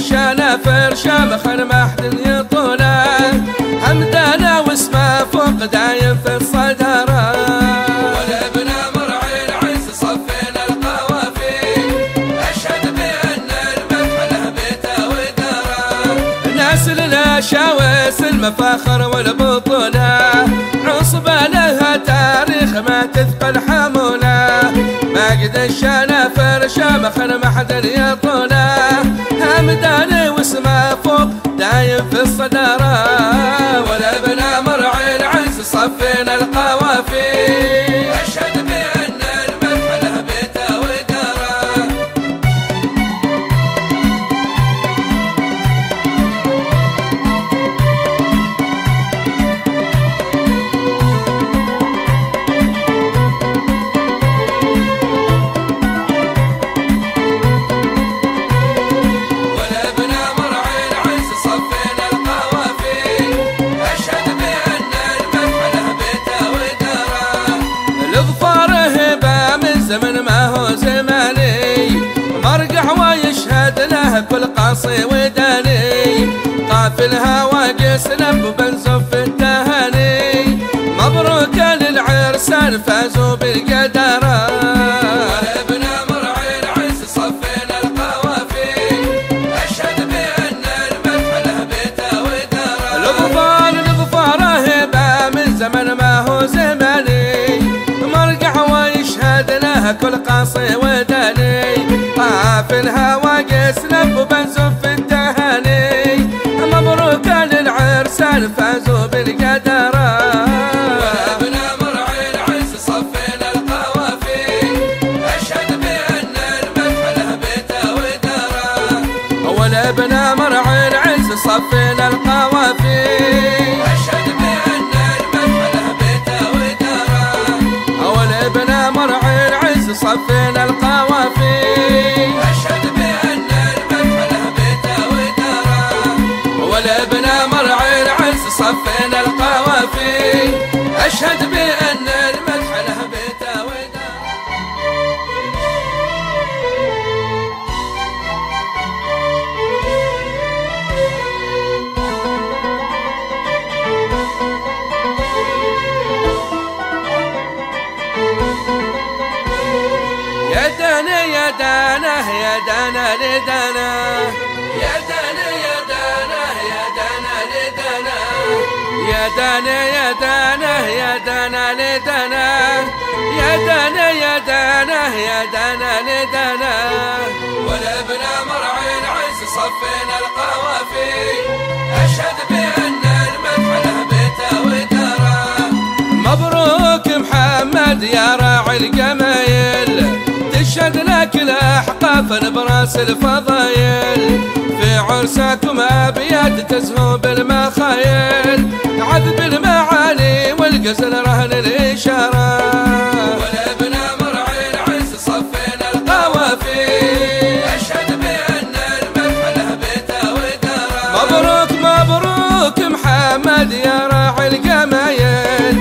مجد الشنافر شامخ ما حد يطوله همدانة واسمه فوق دايم في الصدارة. ولبنا مرعي العز صفينا القوافي أشهد بأن المدح له بيته وداره نسل الهشاوس المفاخر والبطولة. عصبة لها تاريخ ما تثقل حموله ماجد الشنافر شامخ ما حد يطوله همداني واسمه فوق دايم في الصدارة. ولبنا مرعي العز صفينا القوافي كل قاصي وداني قافل هوا قسلم وبنزف قسلم وبنزف التهاني مبروك للعرسان فازوا القوافي أشهد بأن دانا يا دانا يا دانا لدانا يا دانا يا دانا يا دانا لدانا ولبنا مرعي العز صفينا القوافي. أشهد بأن المدح له بيته وداره مبروك محمد يا راعي الجمايل. تشهد لك الأحقاف براس الفضايل. في عرسكم ابيات تزهو بالمخايل. عذب المعالي والقزل رهن الإشارة. ولبنا مرعي العز صفينا القوافي. أشهد بأن المدح له بيته وداره مبروك مبروك محمد يا راعي الجمايل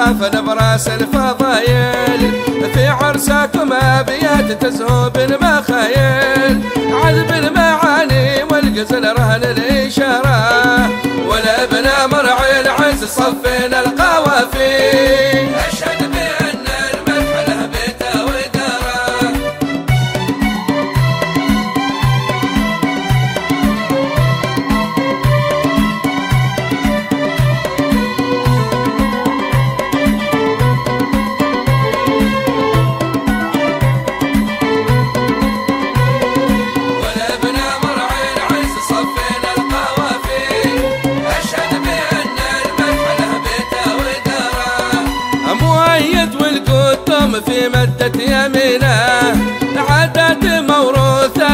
حافل براس الفضايل. في عرسكم ابيات تزهو بالمخايل عذب المعاني والغزل رهن الإشارة. والأبناء مرعي العز صفينا القوافي.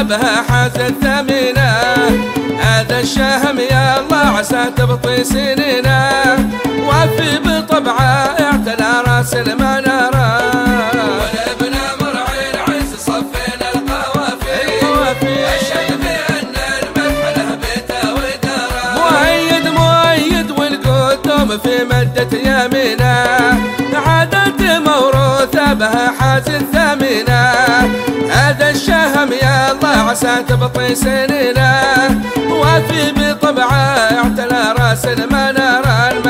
بها حازت ثمينة هذا الشهم يا الله عسى تبطي سنينه. وفي بطبعه اعتلى راس والابناء مرعي العز صفينا القوافي. بأن المدح له بيته وداره مؤيد مؤيد والقدوم في مدة يمينه. بها حازن ثمينة هذا الشهم يا الله عسى تبطي سنينه وفي بطبعه اعتلى رأس المنارة.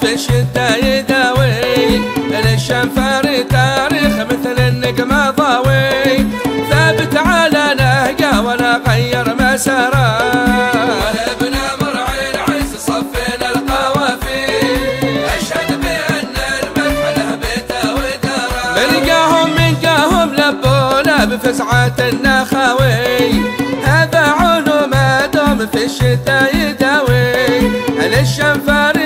في الشدة يداوي للشنفر تاريخ مثل النجمة ضاوي. ثابت على نهجة ولا غير مسارة. بفسعة النخاوي. هذا علوم دوم في الشتاء يداوي. للشنفر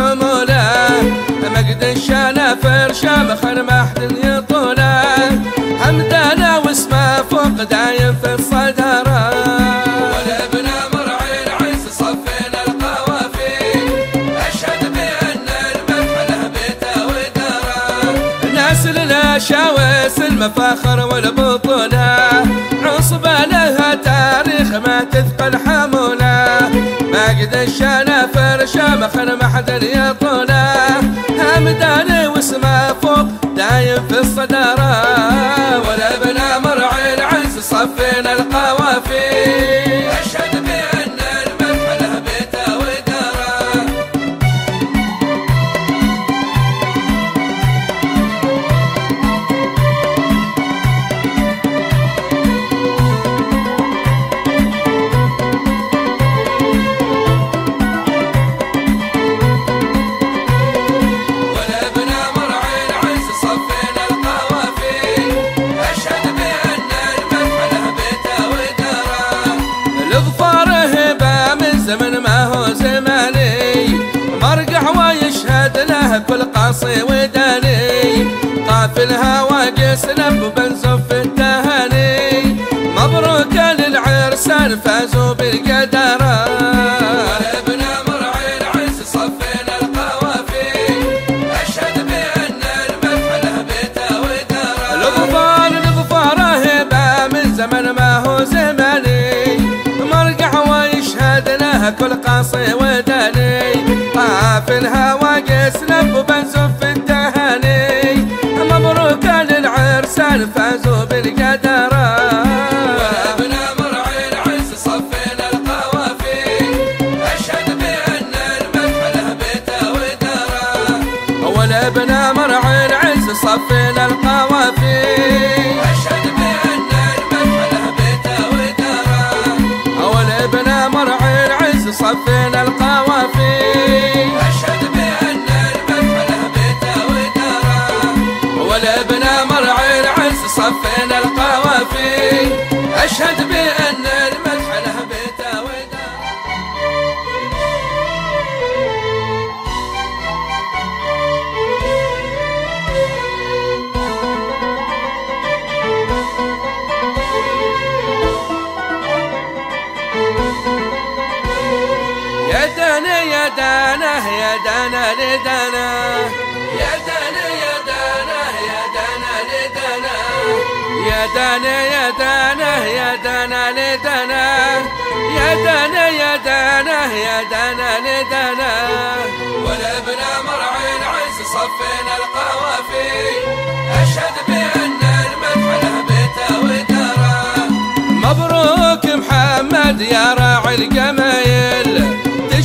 حموله. مجد الشنافر شامخ ما حد يطوله. حمدانه واسمه فوق دايم في الصدارة. والابناء مرعي العز صفينا أشهد بأن المدح بيته ودارة. الاشاوس المفاخر والبطولة. عصبة لها تاريخ ما تثقل حمولة. ماجد الشنافر شامخ ما حد يطوله همداني واسمه فوق دايم في الصدارة. والابناء مرعي العز صفينا القوافي فازوا بالقدر. مرعي العز صفينا القوافي أشهد بأن المدح له بيته هبة من زمن ما هو ويشهد له كل قاصي وداني طاف الهوى قسنا وبنزف التهاني. مبروك للعرسان فازوا ابن مرعي العز صفينا القوافي. أشهد بأن المدح له بيته وداره ولا بنا مرعي العز صفينا القوافي. أشهد بأن يا دانا يا دانا لدانا. يا دانا يا دانا يا دانا لدانا. ولا بنا مرعي العز صفينا القوافي. أشهد بأن المدح له بيته وداره مبروك محمد يا راعي الجمايل.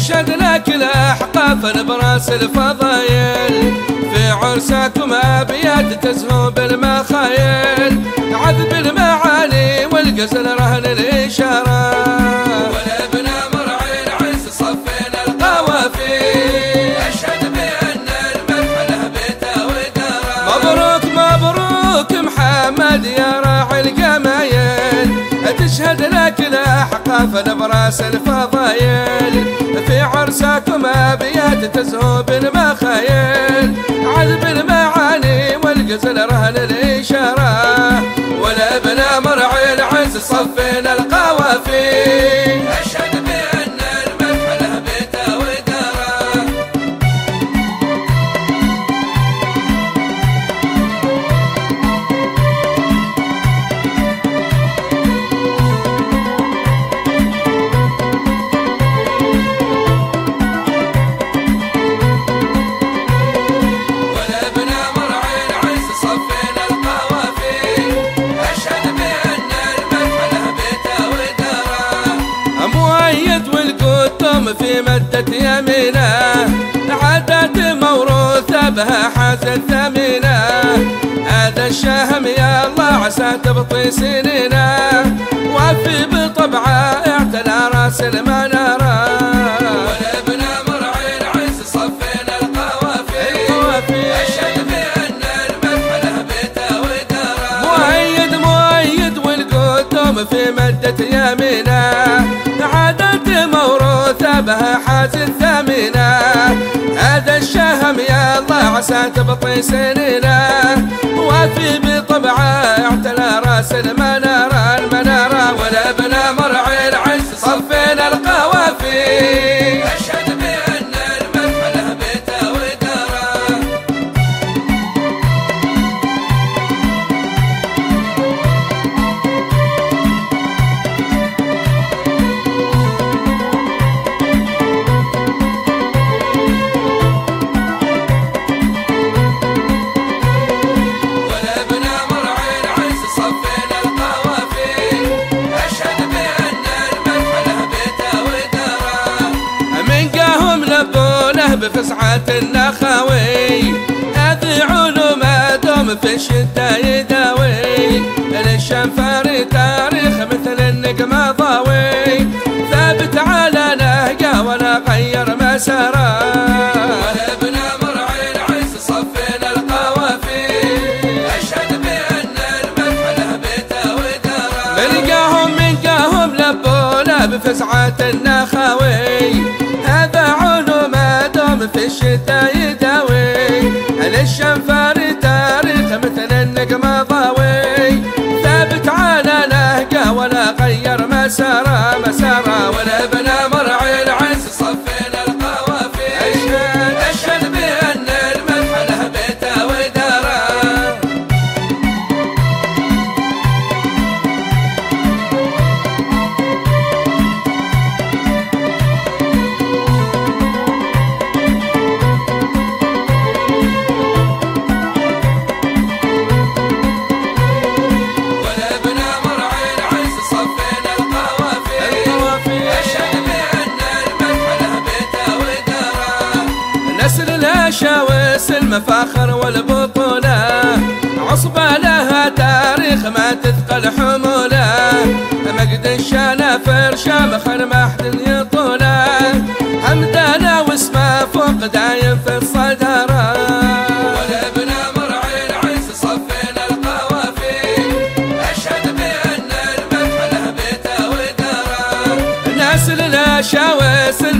تشهد لك الأحقاف براس الفضايل. في عرسكم ابيات تزهو بالمخايل. عذب المعاني والقزل رهن الإشارة. مرعي العز القوافي بأن المدح له بيته ودارة. مبروك مبروك محمد يا راعي تشهد لك الاحقاف برأس الفضايل. في عرسكم ابيات تزهو بالمخايل عذب المعاني والقزل رهن الإشارة. ولا بنا مرعي العز صفينا القوافي. بها حازت ثمينة هذا الشهم يا الله عسى تبطي سنينه. وفي بطبعه اعتلى راس المنارة. ولا في مدة يمينه. عادات موروثة بها حازن ثمينة هذا الشهم يا الله عسى تبطي سنينه. وفي بطبعه اعتلى راس المنارة. المنارة ولا بنا مرعي العز صفينا القوافي. النخاوي. هذه علوم دوم في الشدة يداوي. للشنفر تاريخ مثل النجمة ضاوي ثابت على نهجه ولا غير مساره. ولا بنا مرعي العز القوافي. أشهد بأن المدح له بيته وداره دوم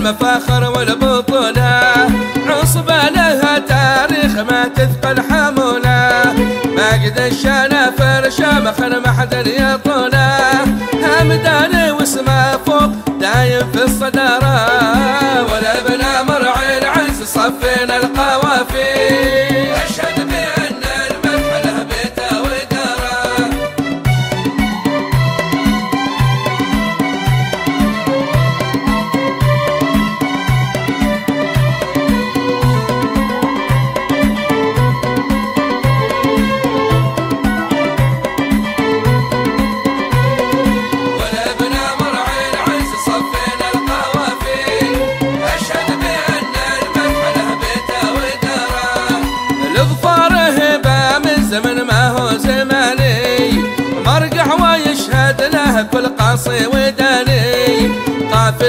الاشاوس المفاخر والبطولة عصبة لها تاريخ ما تثقل حمولة. ماجد الشنافر شامخ ما حد يطولة. همداني واسمه فوق دايم في الصدارة. ولابنا مرعي العز صفينا القوافي. أشهد بأن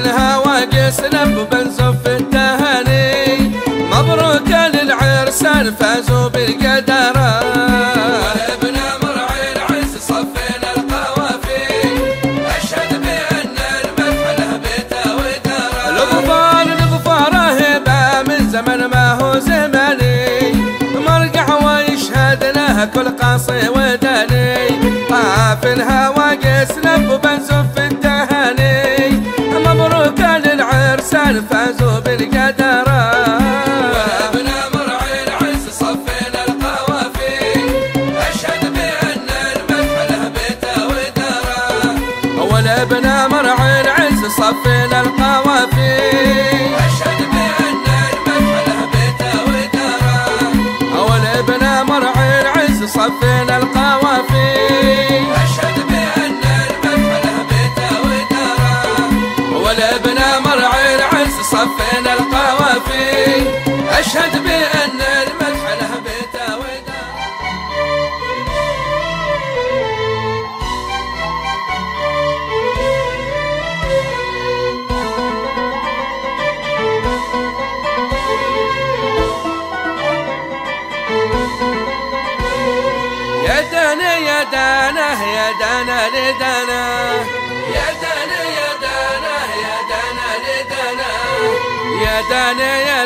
قافل هواجس لب بنزف التهاني. مبروك للعرسان فازوا بالقدرة مرعي العز صفينا القوافي. أشهد بأن المدح له بيته هبة من زمن كل قاصي وداني. قافل هواجس لب بنزف دانا يا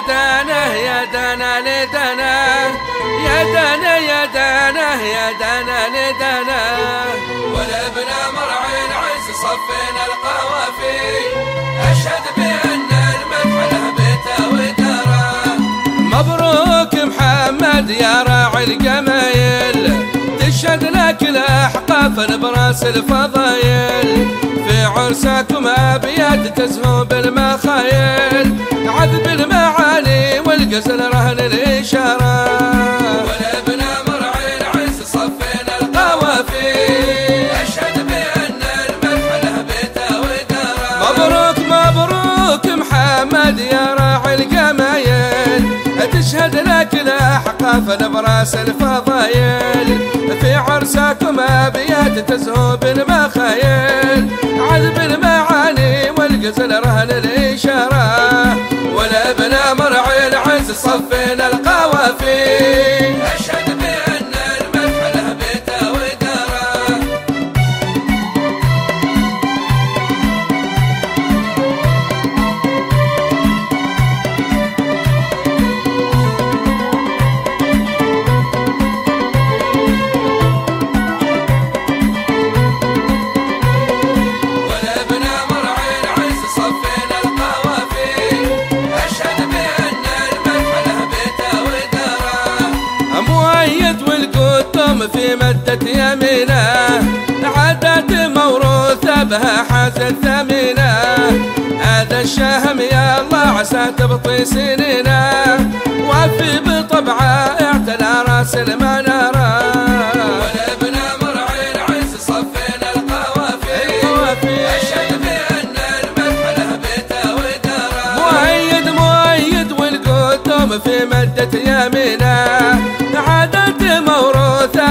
دانا يا دانا لدانا. يا دانا يا دانا يا دانا لدانا. ولابنا مرعي العز صفينا القوافي. أشهد بأن المدح له بيته وداره مبروك محمد يا راعي الاحقاف براس الفضايل. في عرسكم أبيات تزهو بالمخايل. عذب المعاني والغزل رهن ولابنا مرعي العز القوافي بأن المدح له بيته وداره مبروك مبروك محمد يا راعي الجمايل تشهد لك الاحقاف براس الفضايل. في عرسكم أبيات تزهو بالمخايل. عذب المعاني والغزل رهن الإشارة. ولابنا مرعي العز صفينا القوافي. الشهم يا الله عسى تبطي سنينه. وفي بطبعه اعتلى راس والقطم في مدة يمينه.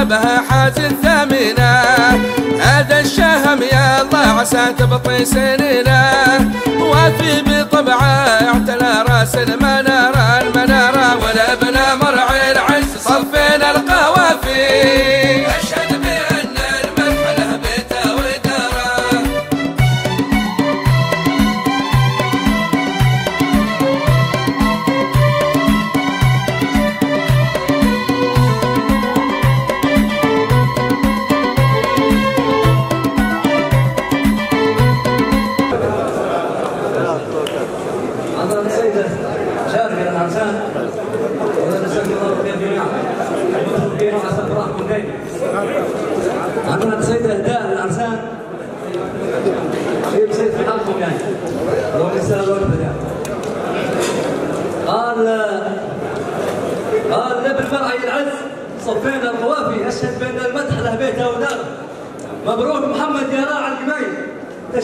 بها حاجة ثمينة. هذا الشهم الله عسى تبطي سنينه وفي بطبعه اعتلى رأس المنارة.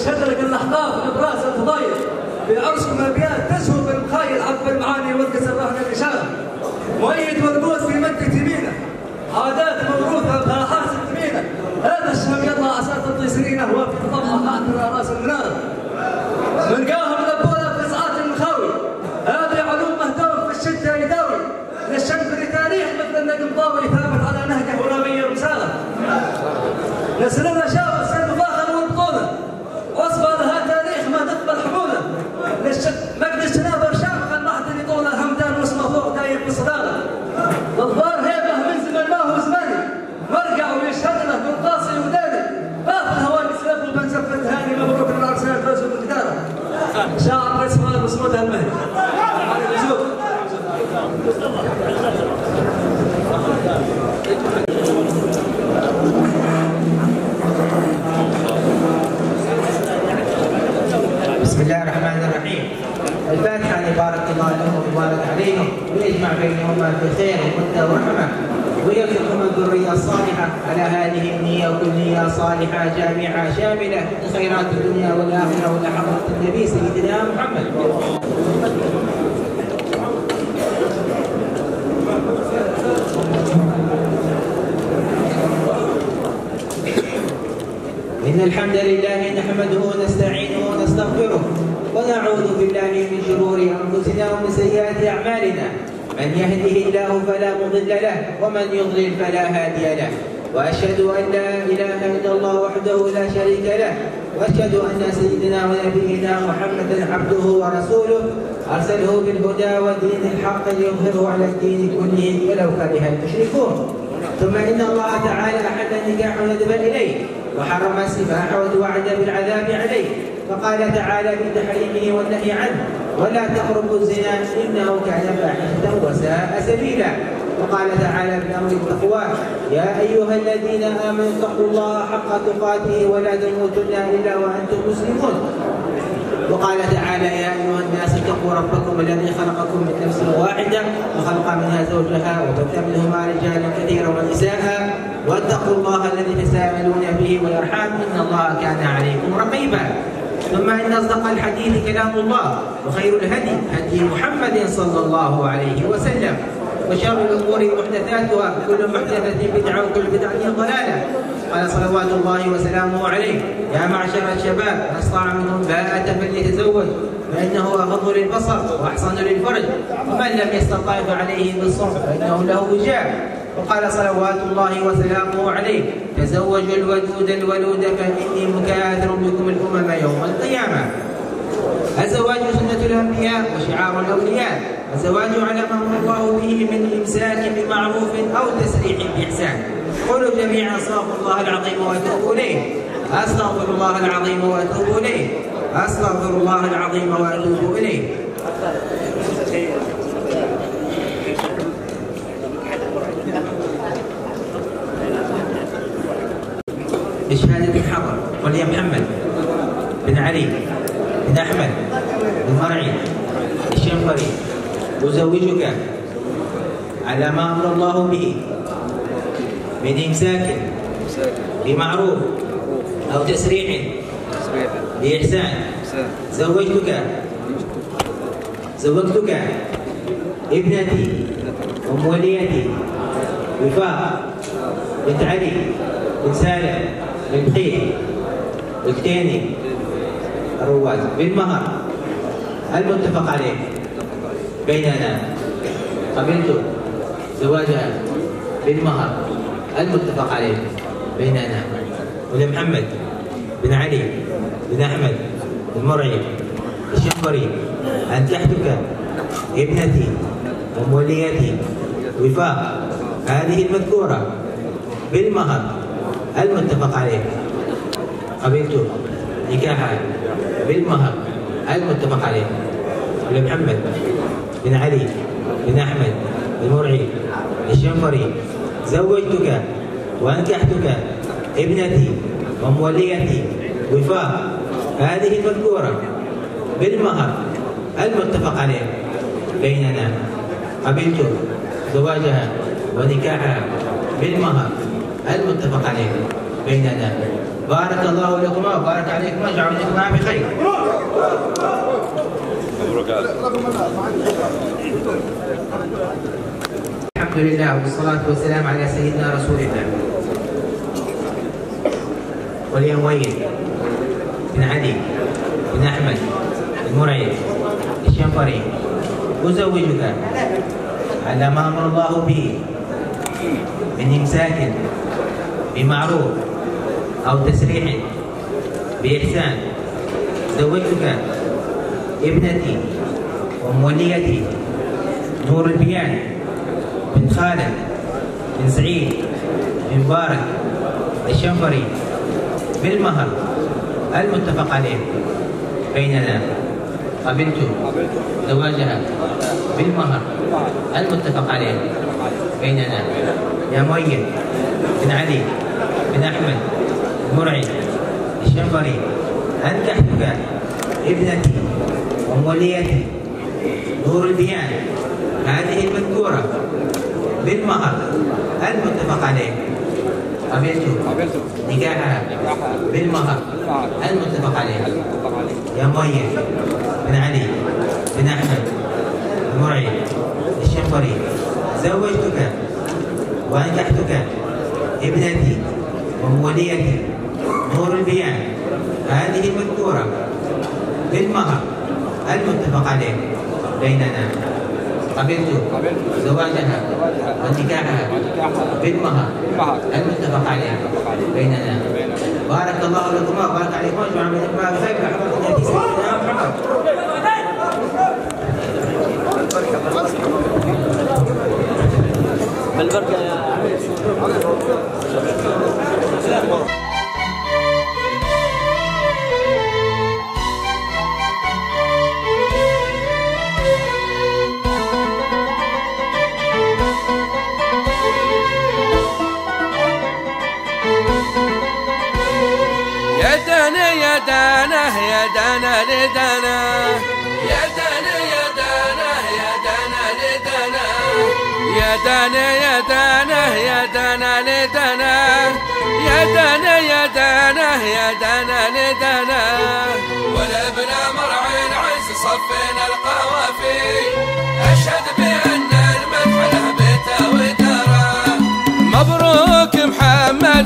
تشهد لك الاحقاف الابراس الفضايل في تسهو بالمخايل حرف المعاني والقصر رهن الاشاره مؤيد مربوط في مكه يمينه عادات موروثه بهاحات الثمينه هذا الشهم يطلع عسى تطي سنينه وفي تطلع خاطر راس المناره من قاهم لبوله في ساعات المخاوي هذه علوم مهدور في الشده يداوي للشمس تاريخ مثل النجم ضاوي ثابت على نهجه وراميه رساله نسلنا شاب السن فاخر والبطوله وصفه لها تاريخ ما تقبل حموله للش... مجد الشناب الشامخ المعدني طول الهمدان واسمه فوق دايم في الصداره الظاهر هيبه من زمن ما هو زماني مرقع ويشهد له بالقاصي وداني ما في الهواني سلف وبن سفة هاني مبروك الارسنال فازوا بالقداره شاعر رئيس فؤاد وصمود المهدي علي الوزوق بسم الله الرحمن الرحيم. الفاتحة لبارك الله لهم وبارك عليهم ويجمع بينهما في خير ومدة ورحمة ويرزقهم الذرية الصالحة. على هذه النية وكل نية صالحة جامعة شاملة لخيرات الدنيا والآخرة حضرة النبي سيدنا محمد. إن الحمد لله نحمده ونستعينه ونستغفره ونعوذ بالله من شرور أنفسنا ومن سيئات أعمالنا. من يهده الله فلا مضل له ومن يضلل فلا هادي له. وأشهد أن لا إله إلا الله وحده لا شريك له. وأشهد أن سيدنا ونبينا محمدا عبده ورسوله. أرسله بالهدى ودين الحق ليظهره على الدين كله ولو كره المشركون. ثم إن الله تعالى أحل النكاح وندب إليه. وحرم السفاح وتوعد بالعذاب عليه. فقال تعالى في تحريمه والنهي عنه ولا تقربوا الزنا إنه كان فاحشة وساء سبيلا. وقال تعالى في الأمر التقوى يا أيها الذين آمنوا اتقوا الله حق تقاته ولا تموتن إلا وأنتم مسلمون. وقال تعالى يا أيها الناس اتقوا ربكم الذي خلقكم من نفس واحدة وخلق منها زوجها وبث منهما رجالا كثيرا ونساء. واتقوا الله الذي تساءلون به والأرحام إن الله كان عليكم رقيبا. ثم إن أصدق الحديث كلام الله وخير الهدي هدي محمد صلى الله عليه وسلم. وشر الأمور محدثاتها كل محدثة بدعة وكل بدعة ضلالة. قال صلوات الله وسلامه عليه يا معشر الشباب من استطاع منكم باءة فليتزوج فإنه أغض للبصر وأحصن للفرج. ومن لم يستطع فعليه بالصوم فإنه له وجاء. وقال صلوات الله وسلامه عليه تزوجوا الودود الولود فإني مكاثر بكم الأمم يوم القيامة. الزواج سنة الأنبياء وشعار الأولياء الزواج على ما أمر الله به من إمساك بمعروف أو تسريح بإحسان. قولوا جميعا أستغفر الله العظيم وأتوب إليه. أستغفر الله العظيم وأتوب إليه. أستغفر الله العظيم وأتوب إليه. ولي محمد بن علي بن أحمد بن مرعي الشنفري أزوجك على ما أمر الله به. من إمساك بمعروف. أو تسريح بإحسان. زوجتك. زوجتك. ابنتي. أم وليتي. وفاء. بنت علي. بن سالم. بن خيل. الكتيني الرواد بالمهر المتفق عليه؟ بيننا. قبلت زواجها بالمهر المتفق عليه؟ بيننا. ولمحمد بن علي بن أحمد المرعي الشنبري انكحتك ابنتي وموليتي. وفاق هذه المذكورة. بالمهر المتفق عليه؟ قبلت نكاحها بالمهر المتفق عليه. ولمحمد بن علي بن أحمد المرعي الشنفري زوجتك وانكحتك ابنتي وموليتي وفاء. هذه المذكوره بالمهر المتفق عليه. بيننا قبلت زواجها ونكاحها بالمهر المتفق عليه. بيننا بارك الله لكما وبارك عليكما وجعلكما بخير الحمد لله والصلاة والسلام على سيدنا رسول الله. وليمويل بن علي بن أحمد المرعي الشنفري أزوجك على ما أمر الله به من إمساك بمعروف. أو تسريح بإحسان. زوجتك. ابنتي. وموليتي نور البيان. بن خالد. بن سعيد. بن مبارك. الشنفري. بالمهر. المتفق عليه. بيننا. قبلت زواجها. بالمهر. المتفق عليه. بيننا. يا مؤيد. بن علي. بن أحمد. المرعي الشنفري انكحتك ابنتي وموليتي نور البيان هذه المذكورة بالمهر المتفق عليه. قبلت نكاحها بالمهر المتفق عليه. يا مؤيد بن علي بن أحمد المرعي الشنفري زوجتك وانكحتك ابنتي وموليتي نور البيان هذه المذكورة بالمهر عليه. بيننا. قبلت. زواجها. ونكاحها بالمهر المتفق عليه. بيننا. بارك الله لكما وبارك عليكما واجمع بخير بحرمة النبي سيدنا محمد بالبركه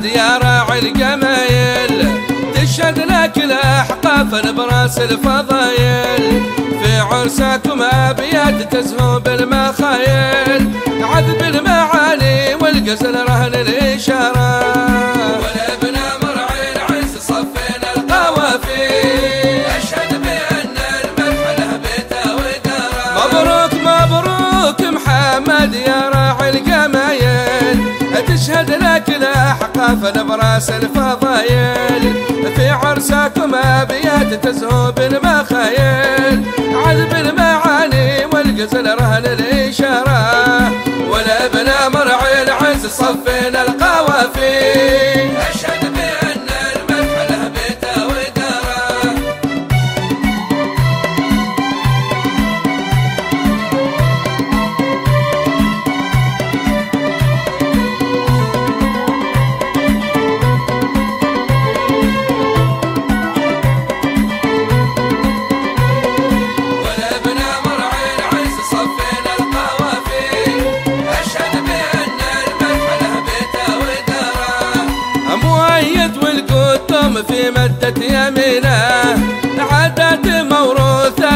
يا راعي الجمايل تشهد لك الأحقاف براس الفضايل. في عرسكم أبيات تزهو بالمخايل عذب المعالي والغزل رهن الإشارة. مرعي العز صفينا أشهد بأن المدح له بيته وداره مبروك مبروك محمد يا راعي الجمايل تشهد لك الاحقاف براس الفضايل. في عرسكم ابيات تزهو بالمخايل. عذب المعاني والغزل رهن الإشارة. ولا بنا مرعي العز صفينا القوافي. أشهد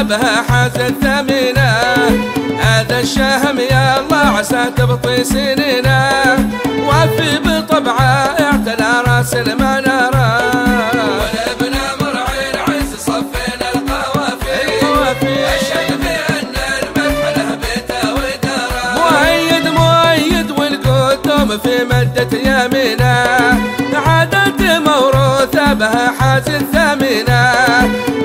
بها حازت ثمينة هذا الشهم يا الله عسى تبطي سنينه. وفي بطبعه اعتلى راس المنارة. ولابنا مرعي العز بها حاجة ثمينة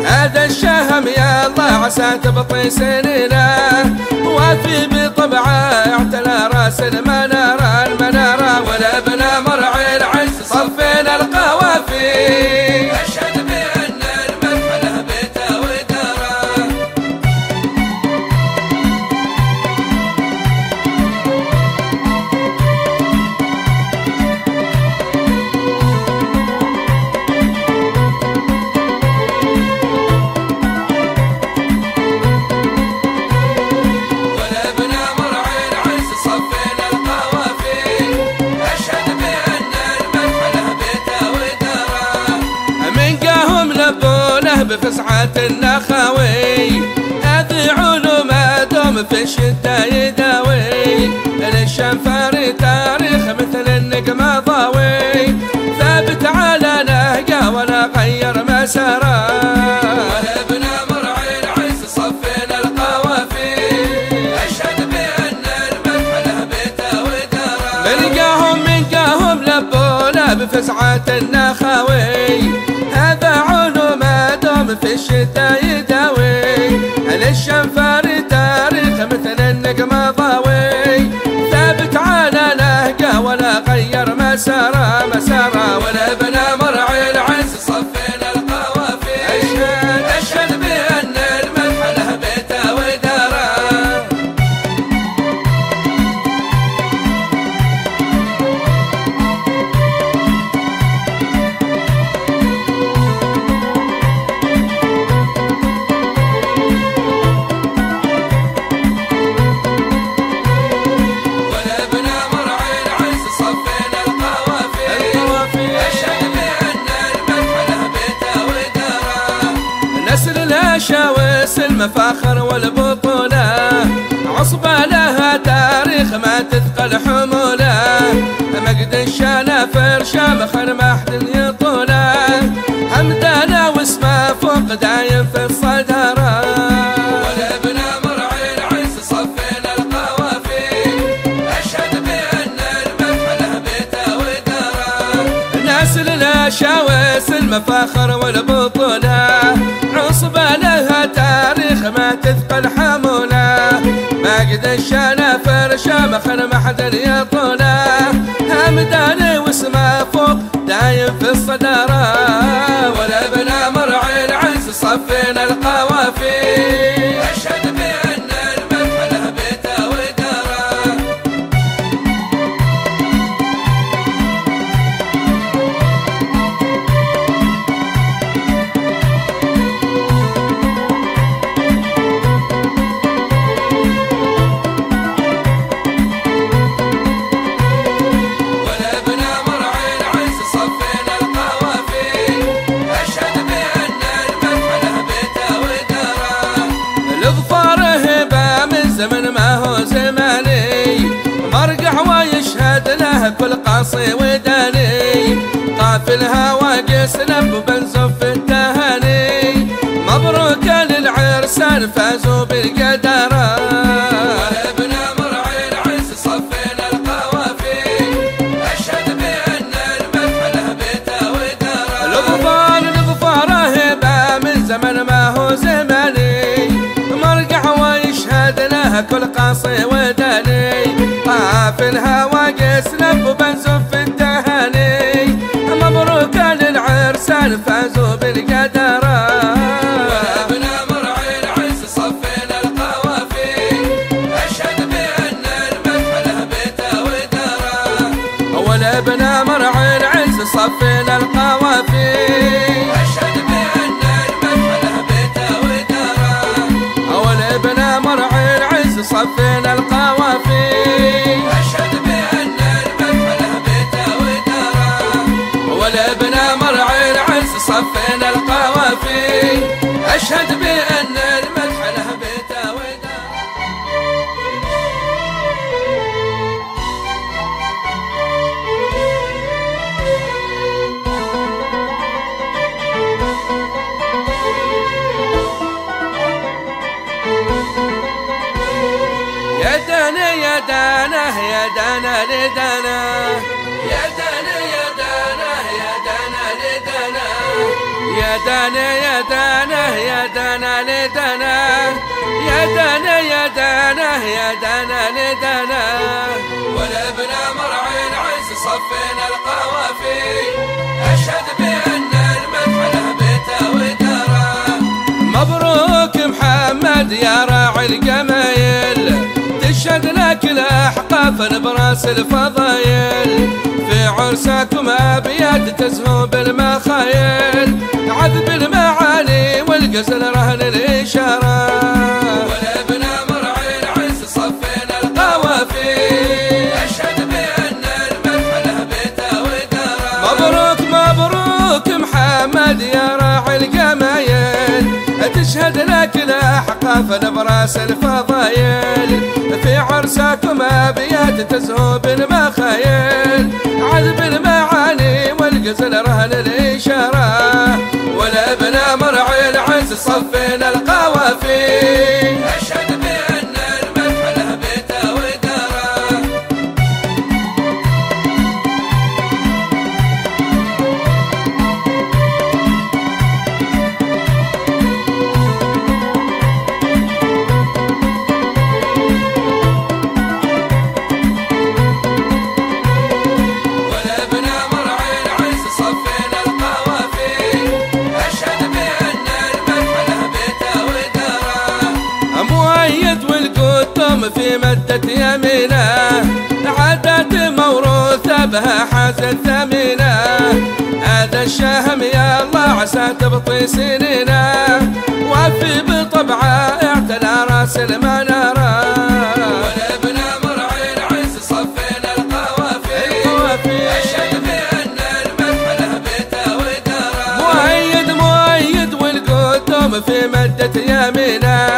هذا الشهم يا الله عسى تبطي سنينه وفي بطبعة اعتلى راس المنارة. المنارة ولابنا مرعي العز صفينا القوافي. النخاوي هذه علوم دوم في الشدة يداوي. للشنفر تاريخ مثل النجمة ضاوي. ثابت على نهجة ولا غير مسارة. ولابنا مرعي الشتاء يداوي للشنفر تاريخ المفاخر والبطولة عصبة لها تاريخ ما تثقل حمولة. مجد الشنافر شامخ ما حد يطولة. حمدانة واسمه فوق دايم في الصدارة. الهشاوس المفاخر والبطولة عصبة ما تثقل حموله مجد الشنافر شامخ ما حد يطولة. همداني واسمه فوق دايم في الصدارة. ولابنا مرعي العز صفينا القوافي فازوا بالقدرة. ولابنا مرعي العز صفينا القوافي. أشهد بأن المدح له بيته وداره الظفار الظفار هبة من زمن ما هو زماني مرقع ويشهد له كل قاصي وداني طاف الهوى قسلم وبنزف التهاني. مبروك للعرسان فازوا أشهد يا دانا يا دانا يا دانا لدانا يا دانا يا دانا يا دانا لدانا والابن مرعي العز صفينا القوافي. أشهد بأن المدح له بيته وداره مبروك محمد يا راعي الجمايل. تشهد لك الأحقاف براس الفضايل. عرسكم ابيات تزهو بالمخايل. عذب المعاني والغزل رهن الإشارة. والابن مرعي العز صفينا القوافي أشهد بأن المدح له بيته وداره مبروك مبروك محمد يا راعي الجمايل تشهد لك الاحقاف براس الفضايل. في عرسكم ابيات تزهو بالمخايل عذب المعاني والغزل رهن الإشارة. والابن مرعي العز صفينا القوافي. بها حازت ثمينة هذا الشهم يا الله عسى تبطي سنينه. وفي بطبعه اعتلى راس المنارة. والابن مرعي في مدة يمينة.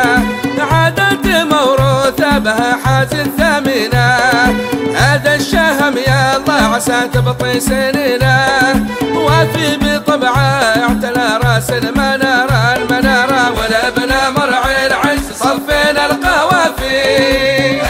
عادة موروثة بها حازن ثمينة. هذا الشهم يا الله عسى تبطي سنينة. وفي بطبعه اعتلى راس المنارة. المنارة والابن مرعي العز صفينا القوافي.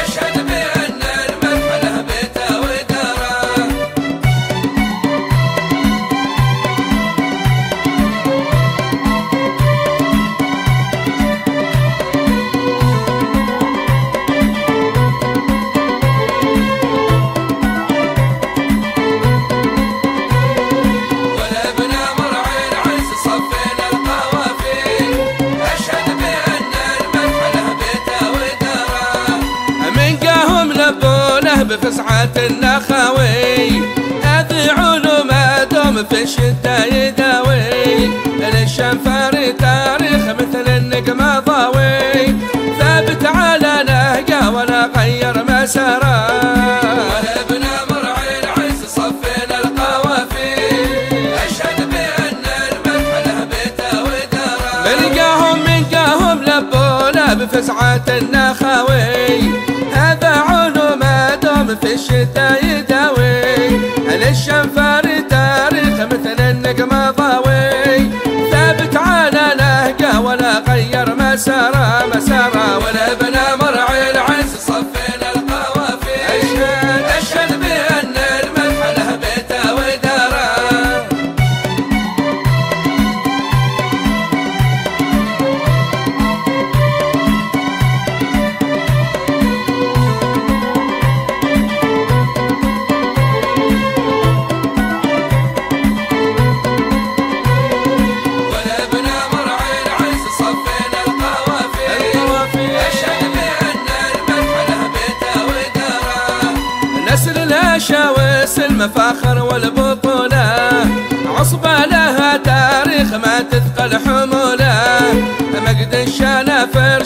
بفسحة النخاوي. أذيعون ما دام في الشدة يداوي. للشنفر تاريخ مثل النجمة ضاوي. ثابت على نهجه ولا غير مساره. والابن مرعي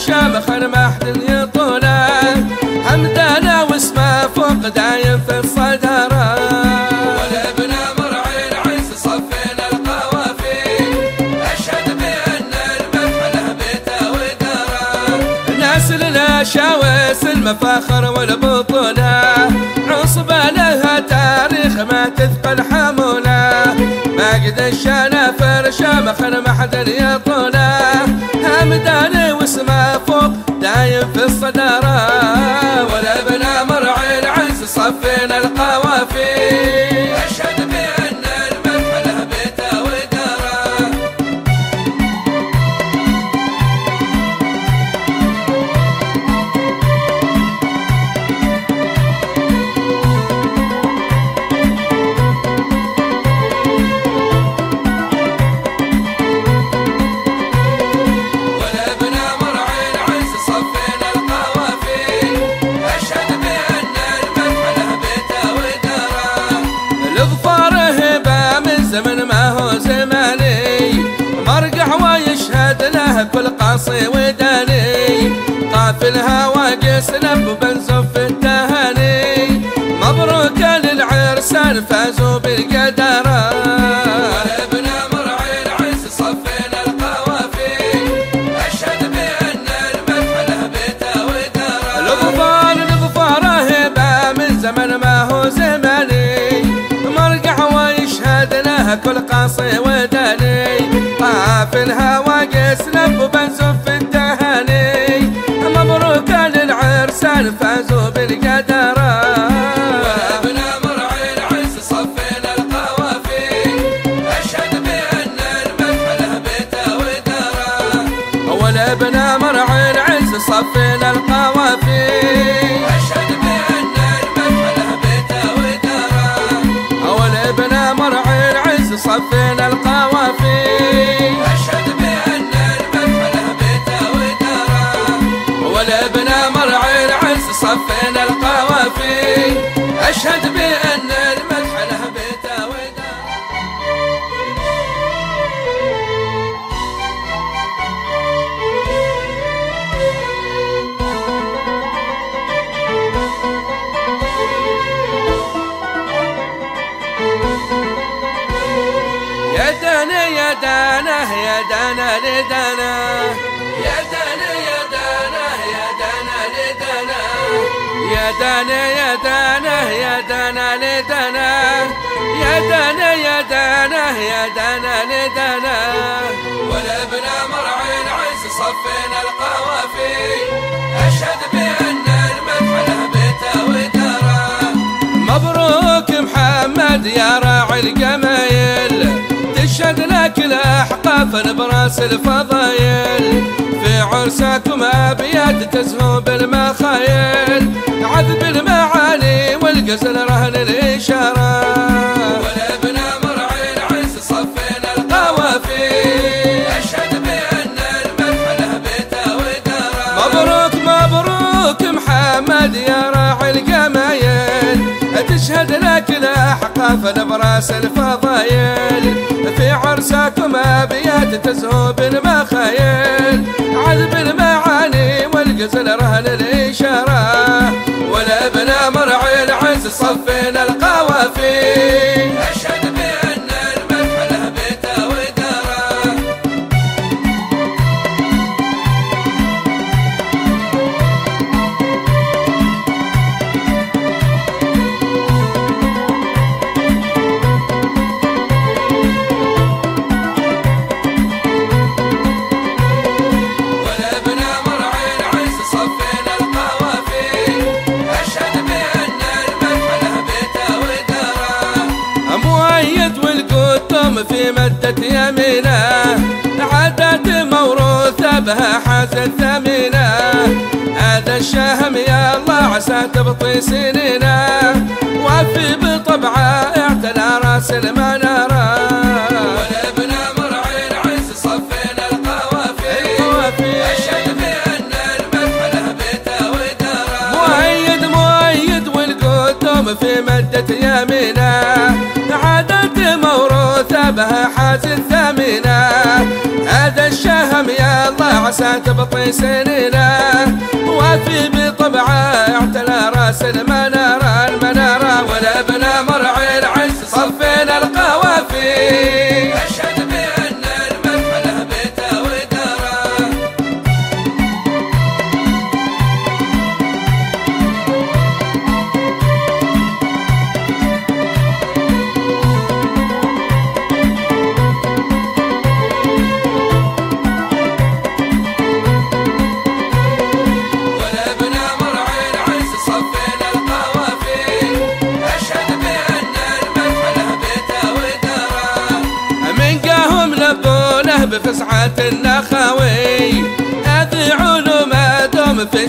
شامخ ما حد يطوله حمدانا واسمه فوق دايم في الصدارة. والابن مرعي العز القوافي. أشهد بأن المدح له بيته وداره ناس المفاخر والبطولة. عصبه لها تاريخ ما تثقل حموله ما قد الشنافر فرشة مخن ما حد يطولة. همدان دايم في الصدارة ولا بنا مرعي العز صفينا القوافي. أشهد بأن قافل هواجس لب بنزف التهاني. مبروك للعرسان فازوا بالقدرة مرعي العز صفينا القوافي. أشهد بأن المدح له بيته هبة من زمن ما هو ويشهد له كل قاصي وداني. قافل هواجس لب بنزف يا دانا لدانا يا دانا يا دانا يا دانا لدانا يا دانا يا دانا يا دانا لدانا يا دانا يا دانا يا دانا لدانا ولا بنا مرعي العز صفينا القوافي. أشهد بأن المدح له بيته وداره مبروك محمد يا راعي الجمايل تشهد لك الاحقاف براس الفضايل. في عرسكم ابيات تزهو بالمخايل. عذب المعاني والغزل رهن الإشارة. مرعي العز القوافي بأن المدح له بيته وداره مبروك مبروك محمد يا راعي الجمايل تشهد لك الاحقاف براس الفضايل. في عرسكم أبيات تزهو بالمخايل عذب المعاني والغزل رهن الإشارة. ولا بنا مرعي العز صفينا القوافي. الشهم يا الله عسى تبطي سنينه وفي بطبعه اعتلى راس والقدوم في مدة يمينه. عادات موروثة بها حازن ثمينة هذا الشهم يا الله عسى تبطي سنينه وفي بطبعه اعتلى رأس المنارة.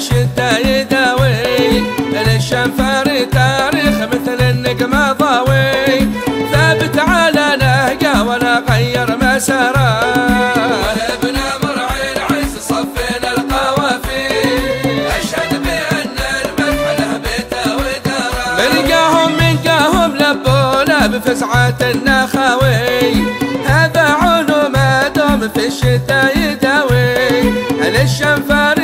الشدة يداوي للشنفر تاريخ مثل النجمة ضاوي. ثابت على نهجه ولا غير مساره. ولبنا مرعي العز القوافي. أشهد بأن المدح له بيته وداره النخاوي. هذا عنو ما دوم في الشتاء يداوي. الشنفر